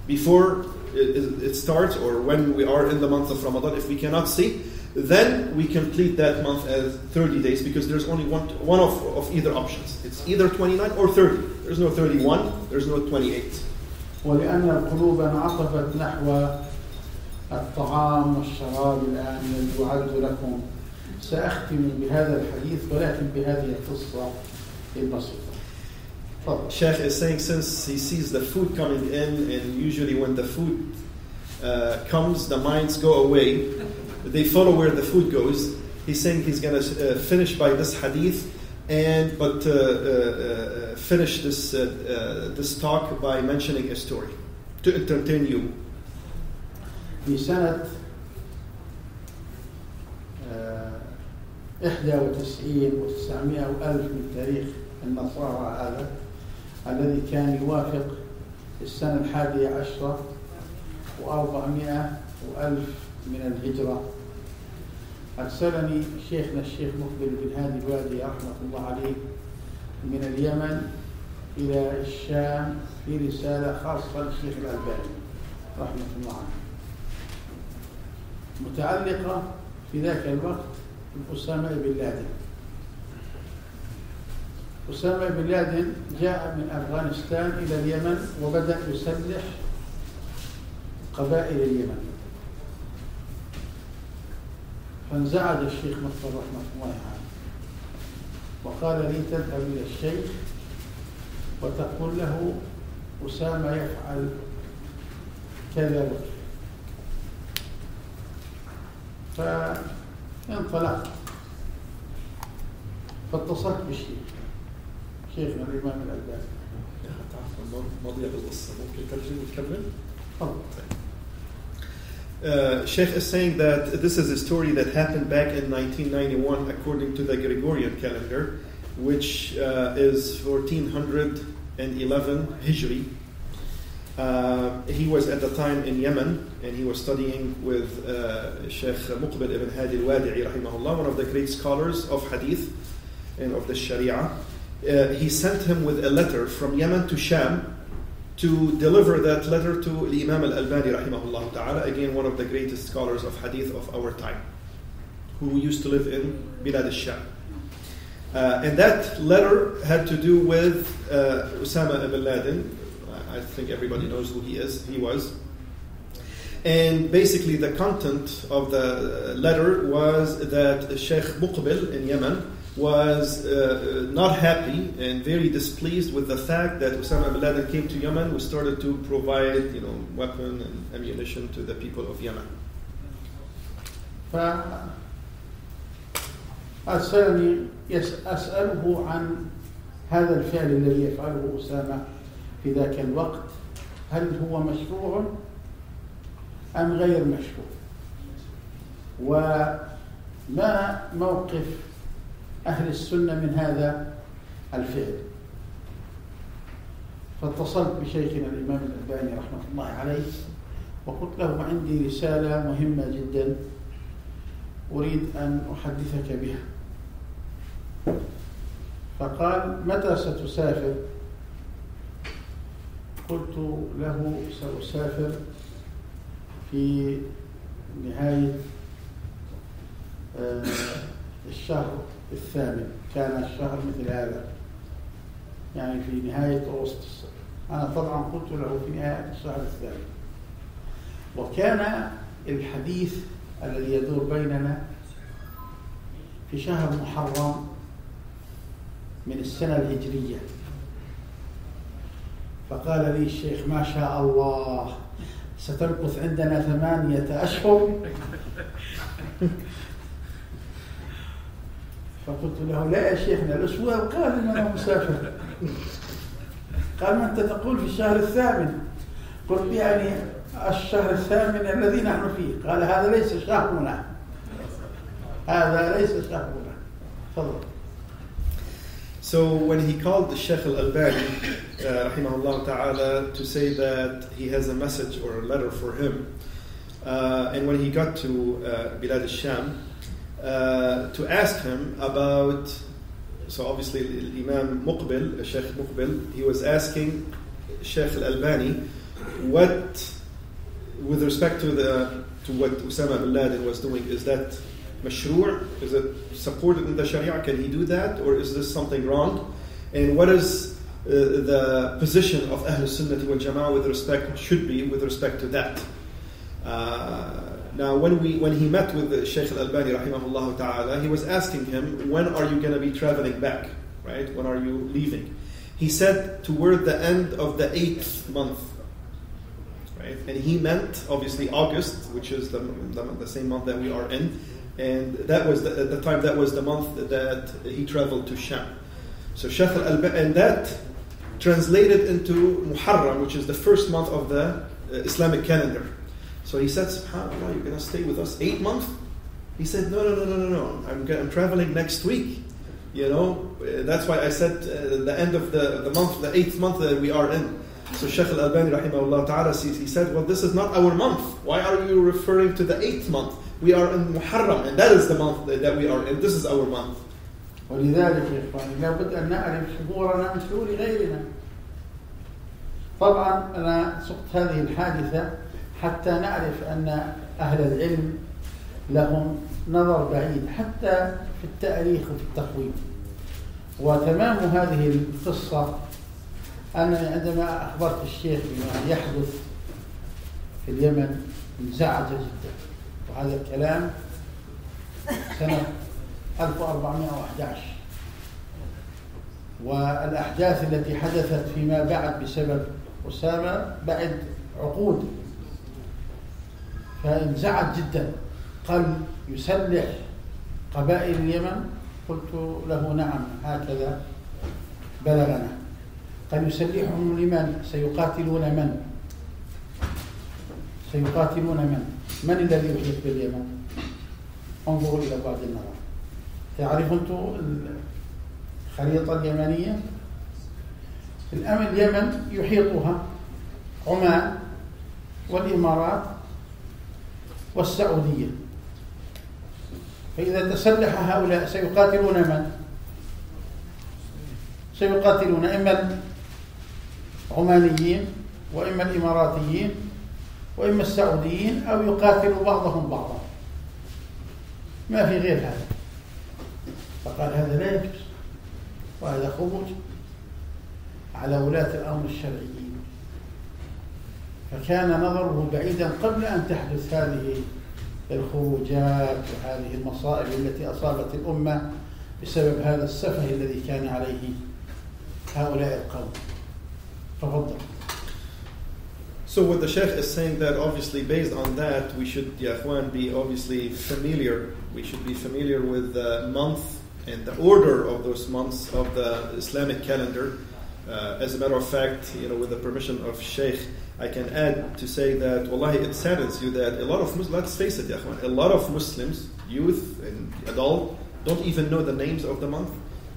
before it, it- it starts or when we are in the month of Ramadan, if we cannot see, then we complete that month as 30 days because there's only one, one of, of either options. It's either 29 or 30. There's no 31, there's no 28. ولأن القلوب انعطفت نحو الطعام والشراب الآن الذي يعد لكم سأختم بهذا الحديث ولكن بهذه القصة البسيطة Sheikh is saying since he sees the food coming in, and usually when the food uh, comes, the minds go away. They follow where the food goes. He's saying he's going to uh, finish by this hadith, and but uh, uh, uh, finish this uh, uh, this talk by mentioning a story to entertain you. في سنة آه، 91 و900 وألف من تاريخ النصارى هذا الذي كان يوافق السنة الحادية عشرة وأربعمائة وألف من الهجرة. أرسلني شيخنا الشيخ مقبل بن هادي الوادي رحمة الله عليه من اليمن إلى الشام في رسالة خاصة للشيخ الألباني رحمة الله عليه. متعلقة في ذاك الوقت بأسامة بن لادن. أسامة بن لادن جاء من أفغانستان إلى اليمن وبدأ يسلح قبائل اليمن. فانزعج الشيخ مصطفى رحمة الله عليه. وقال لي تذهب إلى الشيخ وتقول له أسامة يفعل كذا وكذا. فانطلقت فاتصلت بالشيخ شيخنا الإمام الألباني مضيع القصة ممكن ترجم وتكمل؟ تفضل Uh, Sheikh is saying that this is a story that happened back in 1991 according to the Gregorian calendar, which uh, is 1411 Hijri. uh, he was at the time in Yemen and he was studying with uh, Sheikh Muqbil ibn Hadi al-Wadi'i rahimahullah, one of the great scholars of Hadith and of the Sharia. Uh, he sent him with a letter from Yemen to Sham to deliver that letter to Imam al-Albani rahimahullah ta'ala, again one of the greatest scholars of hadith of our time, who used to live in Bilad al-Sham. Uh, and that letter had to do with uh, Osama ibn Laden. I think everybody knows who he is. He was. And basically, the content of the letter was that Sheikh Muqbil in Yemen was uh, not happy and very displeased with the fact that Osama bin Laden came to Yemen. We started to provide, you know, weapon and ammunition to the people of Yemen. فأرسلني يس- أسأله عن هذا الفعل الذي يفعله أسامة في ذاك الوقت هل هو مشروع أم غير مشروع؟ وما موقف أهل السنة من هذا الفعل؟ فاتصلت بشيخنا الإمام الألباني رحمة الله عليه وقلت له عندي رسالة مهمة جدا أريد أن أحدثك بها. فقال متى ستسافر؟ قلت له سأسافر في نهاية آه، الشهر الثامن. كان الشهر مثل هذا. يعني في نهاية أغسطس. أنا طبعا قلت له في نهاية الشهر الثامن. وكان الحديث الذي يدور بيننا في شهر محرم من السنة الهجرية. فقال لي الشيخ ما شاء الله ستمكث عندنا ثمانية أشهر. فقلت له لا يا شيخنا الأسبوع القادم أنا مسافر. قال ما أنت تقول في الشهر الثامن؟ قلت يعني الشهر الثامن الذي نحن فيه. قال هذا ليس شهرنا. هذا ليس شهرنا. تفضل. So when he called the Sheikh al-Albani, uh, rahimahullah ta'ala, to say that he has a message or a letter for him, uh, and when he got to uh, Bilad al-Sham, uh, to ask him about, so obviously Imam Muqbil, Sheikh Muqbil, he was asking Sheikh al-Albani what, with respect to the to what Osama bin Laden was doing, is that mashru'? Is it supported in the Sharia? Can he do that? Or is this something wrong? And what is uh, the position of Ahl Sunnah wal Jama'ah with respect, should be with respect to that? Uh, now, when, we, when he met with Shaykh al Albani, rahimahullah ta'ala, he was asking him, When are you going to be traveling back? Right? When are you leaving? He said, Toward the end of the eighth month. Right? And he meant, obviously, August, which is the, the, the same month that we are in and that was the, at the time that was the month that he traveled to Sham. So Shaykh al and that translated into Muharram, which is the first month of the uh, Islamic calendar. So he said, Subhanallah, you're going to stay with us eight months? He said, No, no, no, no, no, no. I'm, I'm traveling next week. You know, uh, that's why I said uh, the end of the, the month, the eighth month that we are in. So Shaykh al Albani, rahimahullah ta'ala, he said, Well, this is not our month. Why are you referring to the eighth month? We are in Muharram, and that is the month that we are in. This is our month. ولذلك يا إخواني لابد أن نعرف شهورنا من شهور غيرنا. طبعا أنا سقت هذه الحادثة حتى نعرف أن أهل العلم لهم نظر بعيد حتى في التأريخ وفي التقويم. وتمام هذه القصة انني عندما أخبرت الشيخ بما يحدث في اليمن انزعج جدا. وهذا الكلام سنة 1411 والأحداث التي حدثت فيما بعد بسبب أسامة بعد عقود. فانزعج جدا. قال يسلح قبائل اليمن؟ قلت له نعم هكذا بلغنا. قال يسلحهم لمن؟ سيقاتلون من؟ سيقاتلون من؟ من الذي يحيط باليمن؟ انظروا إلى بعد النظر تعرف أنتم الخريطة اليمنية الآن اليمن يحيطها عمان والإمارات والسعودية فإذا تسلح هؤلاء سيقاتلون من؟ سيقاتلون إما العمانيين وإما الإماراتيين وإما السعوديين أو يقاتلوا بعضهم بعضا. ما في غير هذا. فقال هذا لا يجوز وهذا خروج على ولاة الأمر الشرعيين فكان نظره بعيدا قبل أن تحدث هذه الخروجات وهذه المصائب التي أصابت الأمة بسبب هذا السفه الذي كان عليه هؤلاء القوم. تفضل. So what the Sheikh is saying that obviously based on that we should, Ya be obviously familiar. We should be familiar with the month and the order of those months of the Islamic calendar. Uh, as a matter of fact, you know, with the permission of Sheikh, I can add to say that, wallahi, it saddens you that a lot of Muslims, let's face it, Ya a lot of Muslims, youth and adult, don't even know the names of the month,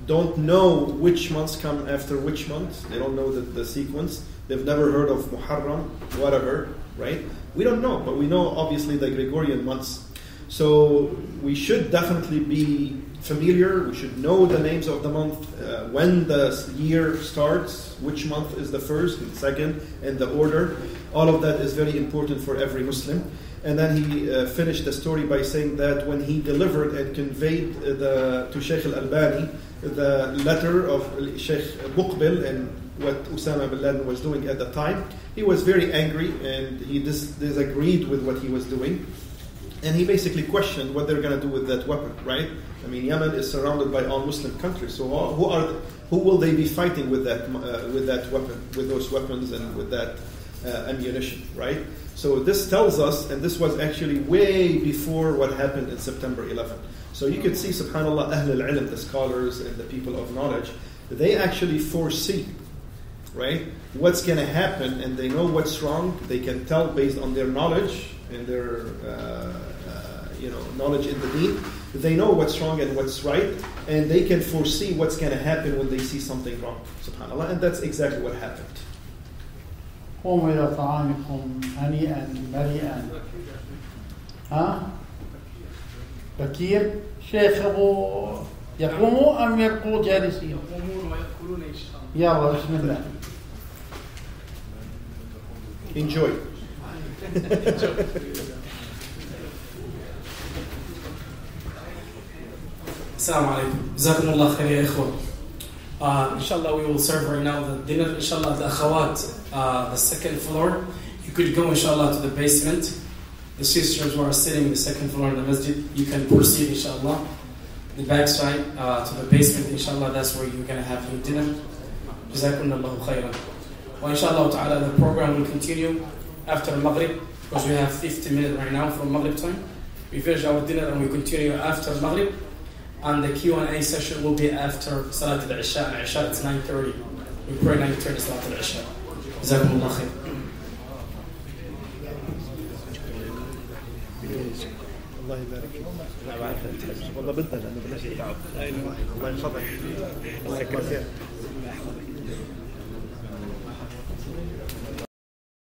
don't know which months come after which month, they don't know the, the sequence. They've never heard of Muharram, whatever, right? We don't know, but we know obviously the Gregorian months. So we should definitely be familiar. We should know the names of the month, uh, when the year starts, which month is the first and second, and the order. All of that is very important for every Muslim. And then he uh, finished the story by saying that when he delivered and conveyed the, to Sheikh Al Albani the letter of Sheikh Muqbil and what Osama bin Laden was doing at the time, he was very angry and he dis- disagreed with what he was doing. And he basically questioned what they're going to do with that weapon, right? I mean, Yemen is surrounded by all Muslim countries, so who are who will they be fighting with that uh, with that weapon, with those weapons and with that uh, ammunition, right? So this tells us, and this was actually way before what happened in September 11. So you could see, Subhanallah, Ahl al-Ilm, the scholars and the people of knowledge, they actually foresee, right, what's going to happen, and they know what's wrong. They can tell based on their knowledge and their, uh, uh, you know, knowledge in the deen. They know what's wrong and what's right, and they can foresee what's going to happen when they see something wrong. Subhanallah, and that's exactly what happened. قوموا إلى طعامكم هنيئا مريئا ها بكير شيخ أبو يقوموا أم يبقوا جالسين يقومون ويأكلون إن شاء الله يلا بسم الله Enjoy. السلام عليكم جزاكم الله خير يا إخوة uh, inshallah we will serve right now the dinner inshallah the akhawat uh, the second floor you could go inshallah to the basement the sisters who are sitting in the second floor in the masjid, you can proceed, inshallah. The backside uh, to the basement, inshallah, that's where you're going to have your dinner. Jazakumullahu khairan. Well, inshallah ta'ala, the program will continue after Maghrib, because we have 50 minutes right now from Maghrib time. We finish our dinner and we continue after Maghrib. And the Q&A session will be after Salat al-Isha. Isha, it's 9.30. We pray 9.30 Salat al-Isha. Jazakumullahu khairan. الله يبارك فيك. والله بدنا الله يحفظك الله يكرمك.